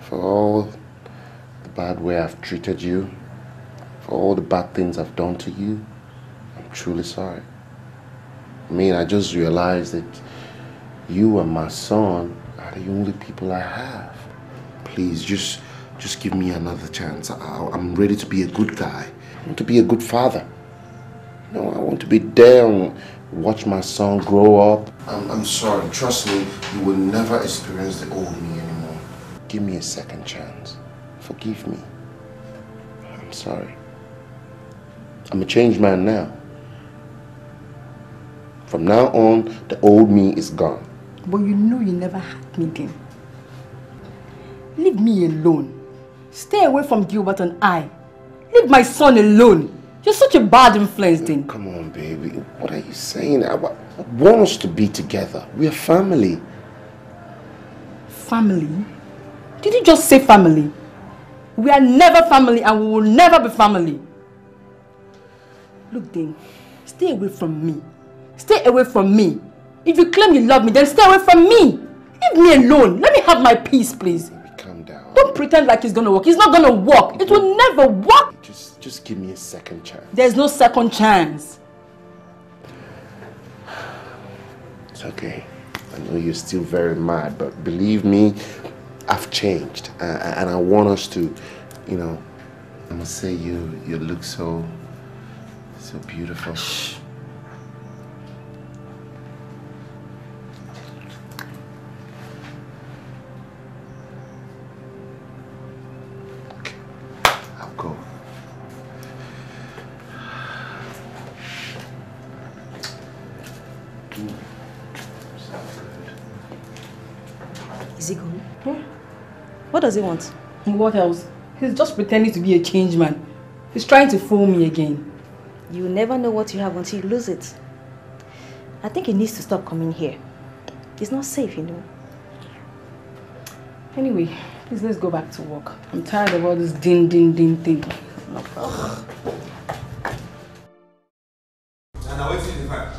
For all the bad way I've treated you, for all the bad things I've done to you, I'm truly sorry. I mean, I just realized that you and my son are the only people I have. Please, just just give me another chance. I, I'm ready to be a good guy. I want to be a good father. No, I want to be there and watch my son grow up. I'm, I'm sorry. Trust me, you will never experience the old me anymore. Give me a second chance. Forgive me. I'm sorry. I'm a changed man now. From now on, the old me is gone. But you know you never had me then. Leave me alone. Stay away from Gilbert and I. Leave my son alone. You're such a bad influence then. Come on, baby. What are you saying? I want us to be together. We're family. Family? Did you just say family? We are never family and we will never be family. Look, Dane, stay away from me. Stay away from me. If you claim you love me, then stay away from me. Leave me alone. Let me have my peace, please. Calm down. Don't pretend like it's gonna work. It's not gonna work. It will never work. Just, just give me a second chance. There's no second chance. It's okay. I know you're still very mad, but believe me, I've changed, uh, and I want us to, you know, I'm gonna say you, you look so, so beautiful. Does he want? What else? He's just pretending to be a changed man. He's trying to fool me again. You never know what you have until you lose it. I think he needs to stop coming here. It's not safe, you know. Anyway, please let's go back to work. I'm tired of all this ding ding ding thing. No problem. And now what's in the fire?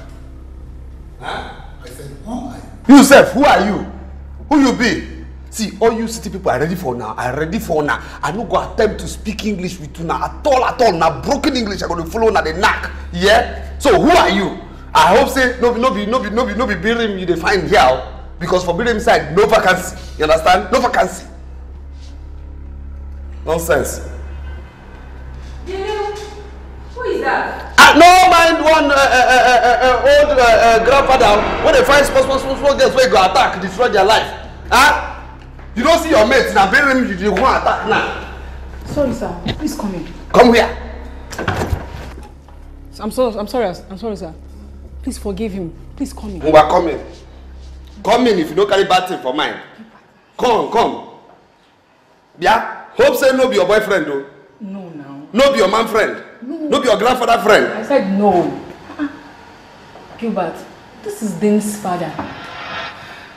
Huh? I said, who are You self, who are you? Who you be? See, all you city people are ready for now. I ready for now. I no go attempt to speak English with you now at all, at all. Now broken English, I gonna follow now the knack. Yeah. So who are you? I hope say no be no be no be no be no be Birim you dey find here o. because for Birim side no vacancy. You understand? No vacancy. Nonsense. Who is that? Ah, no mind one uh, uh, uh, uh, uh, old uh, uh, grandfather wey dey find small small small small girls wey go attack destroy their life. Huh? You don't see your mates now, bury him, you dey go attack now. Sorry, sir. Please come in. Come here. I'm sorry. I'm sorry. I'm sorry, sir. Please forgive him. Please come in. Ngwa, come in. Come in if you don't carry bad thing for mind. Come, come. Yeah? Hope say no be your boyfriend though. No, now. No be your man friend. No. No be your grandfather friend. I said no. Ah. Gilbert, this is Dean's father.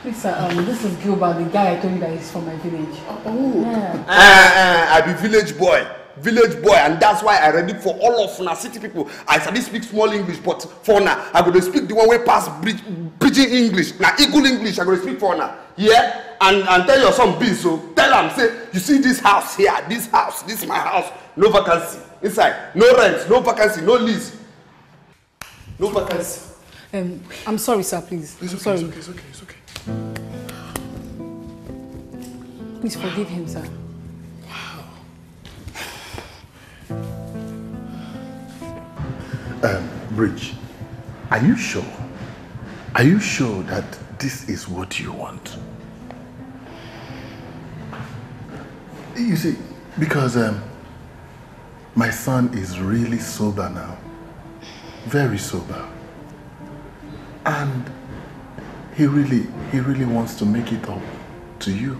Please, sir, um, this is Gilbert, the guy I told you that is from my village. Oh. Yeah. Uh, uh, I be village boy. Village boy, and that's why I ready for all of una city people. I sabi speak small English, but for now, I go dey speak the one wey pass bridge, pidgin English. Na eagle English I go dey speak for now. Yeah? And and tell your son B so. Tell am say, you see this house here, this house, this my house, no vacancy. Inside, no rent, no vacancy, no lease. No vacancy. Um, I'm sorry, sir, please. I'm sorry. It's okay, it's okay. Please forgive him, sir. Um, Bridge, are you sure? Are you sure that this is what you want? You see, because um, my son is really sober now. Very sober. And he really, he really wants to make it up to you.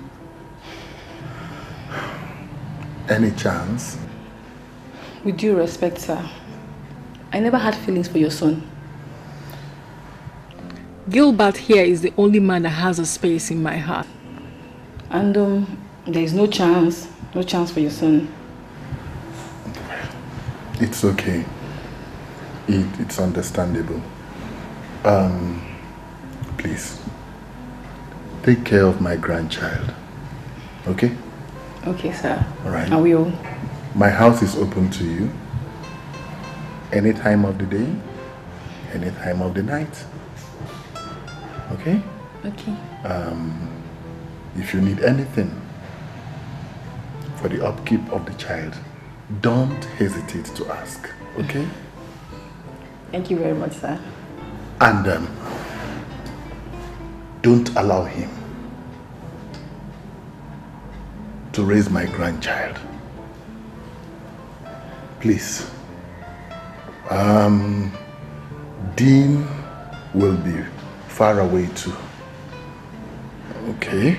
Any chance? With due respect, sir, I never had feelings for your son. Gilbert here is the only man that has a space in my heart. And um, there is no chance, no chance for your son. It's okay. It, it's understandable. Um, please, take care of my grandchild. Okay? Okay, sir. All right. I will. My house is open to you. Any time of the day, any time of the night. Okay? Okay. Um, if you need anything for the upkeep of the child, don't hesitate to ask. Okay? Thank you very much, sir. And um, don't allow him to raise my grandchild. Please. Um, Dean will be far away too. Okay.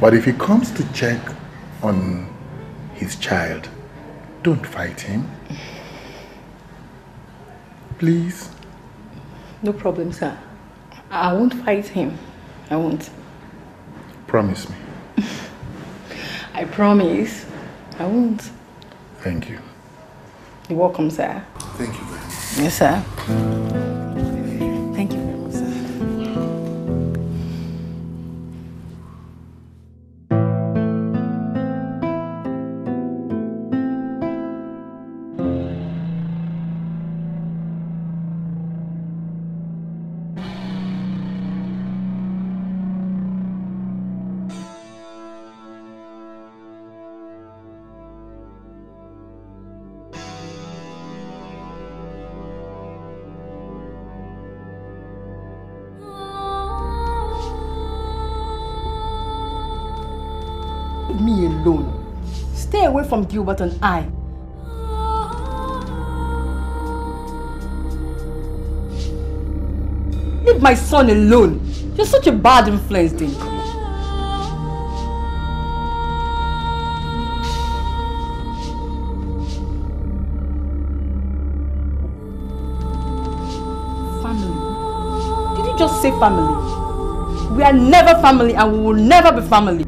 But if he comes to check on his child, don't fight him. Please. No problem, sir. I won't fight him. I won't. Promise me. I promise. I won't. Thank you. You're welcome, sir. Thank you very much. Yes, sir. From Gilbert and I. Leave my son alone. You're such a bad influence, Dink. Family. Did you just say family? We are never family and we will never be family.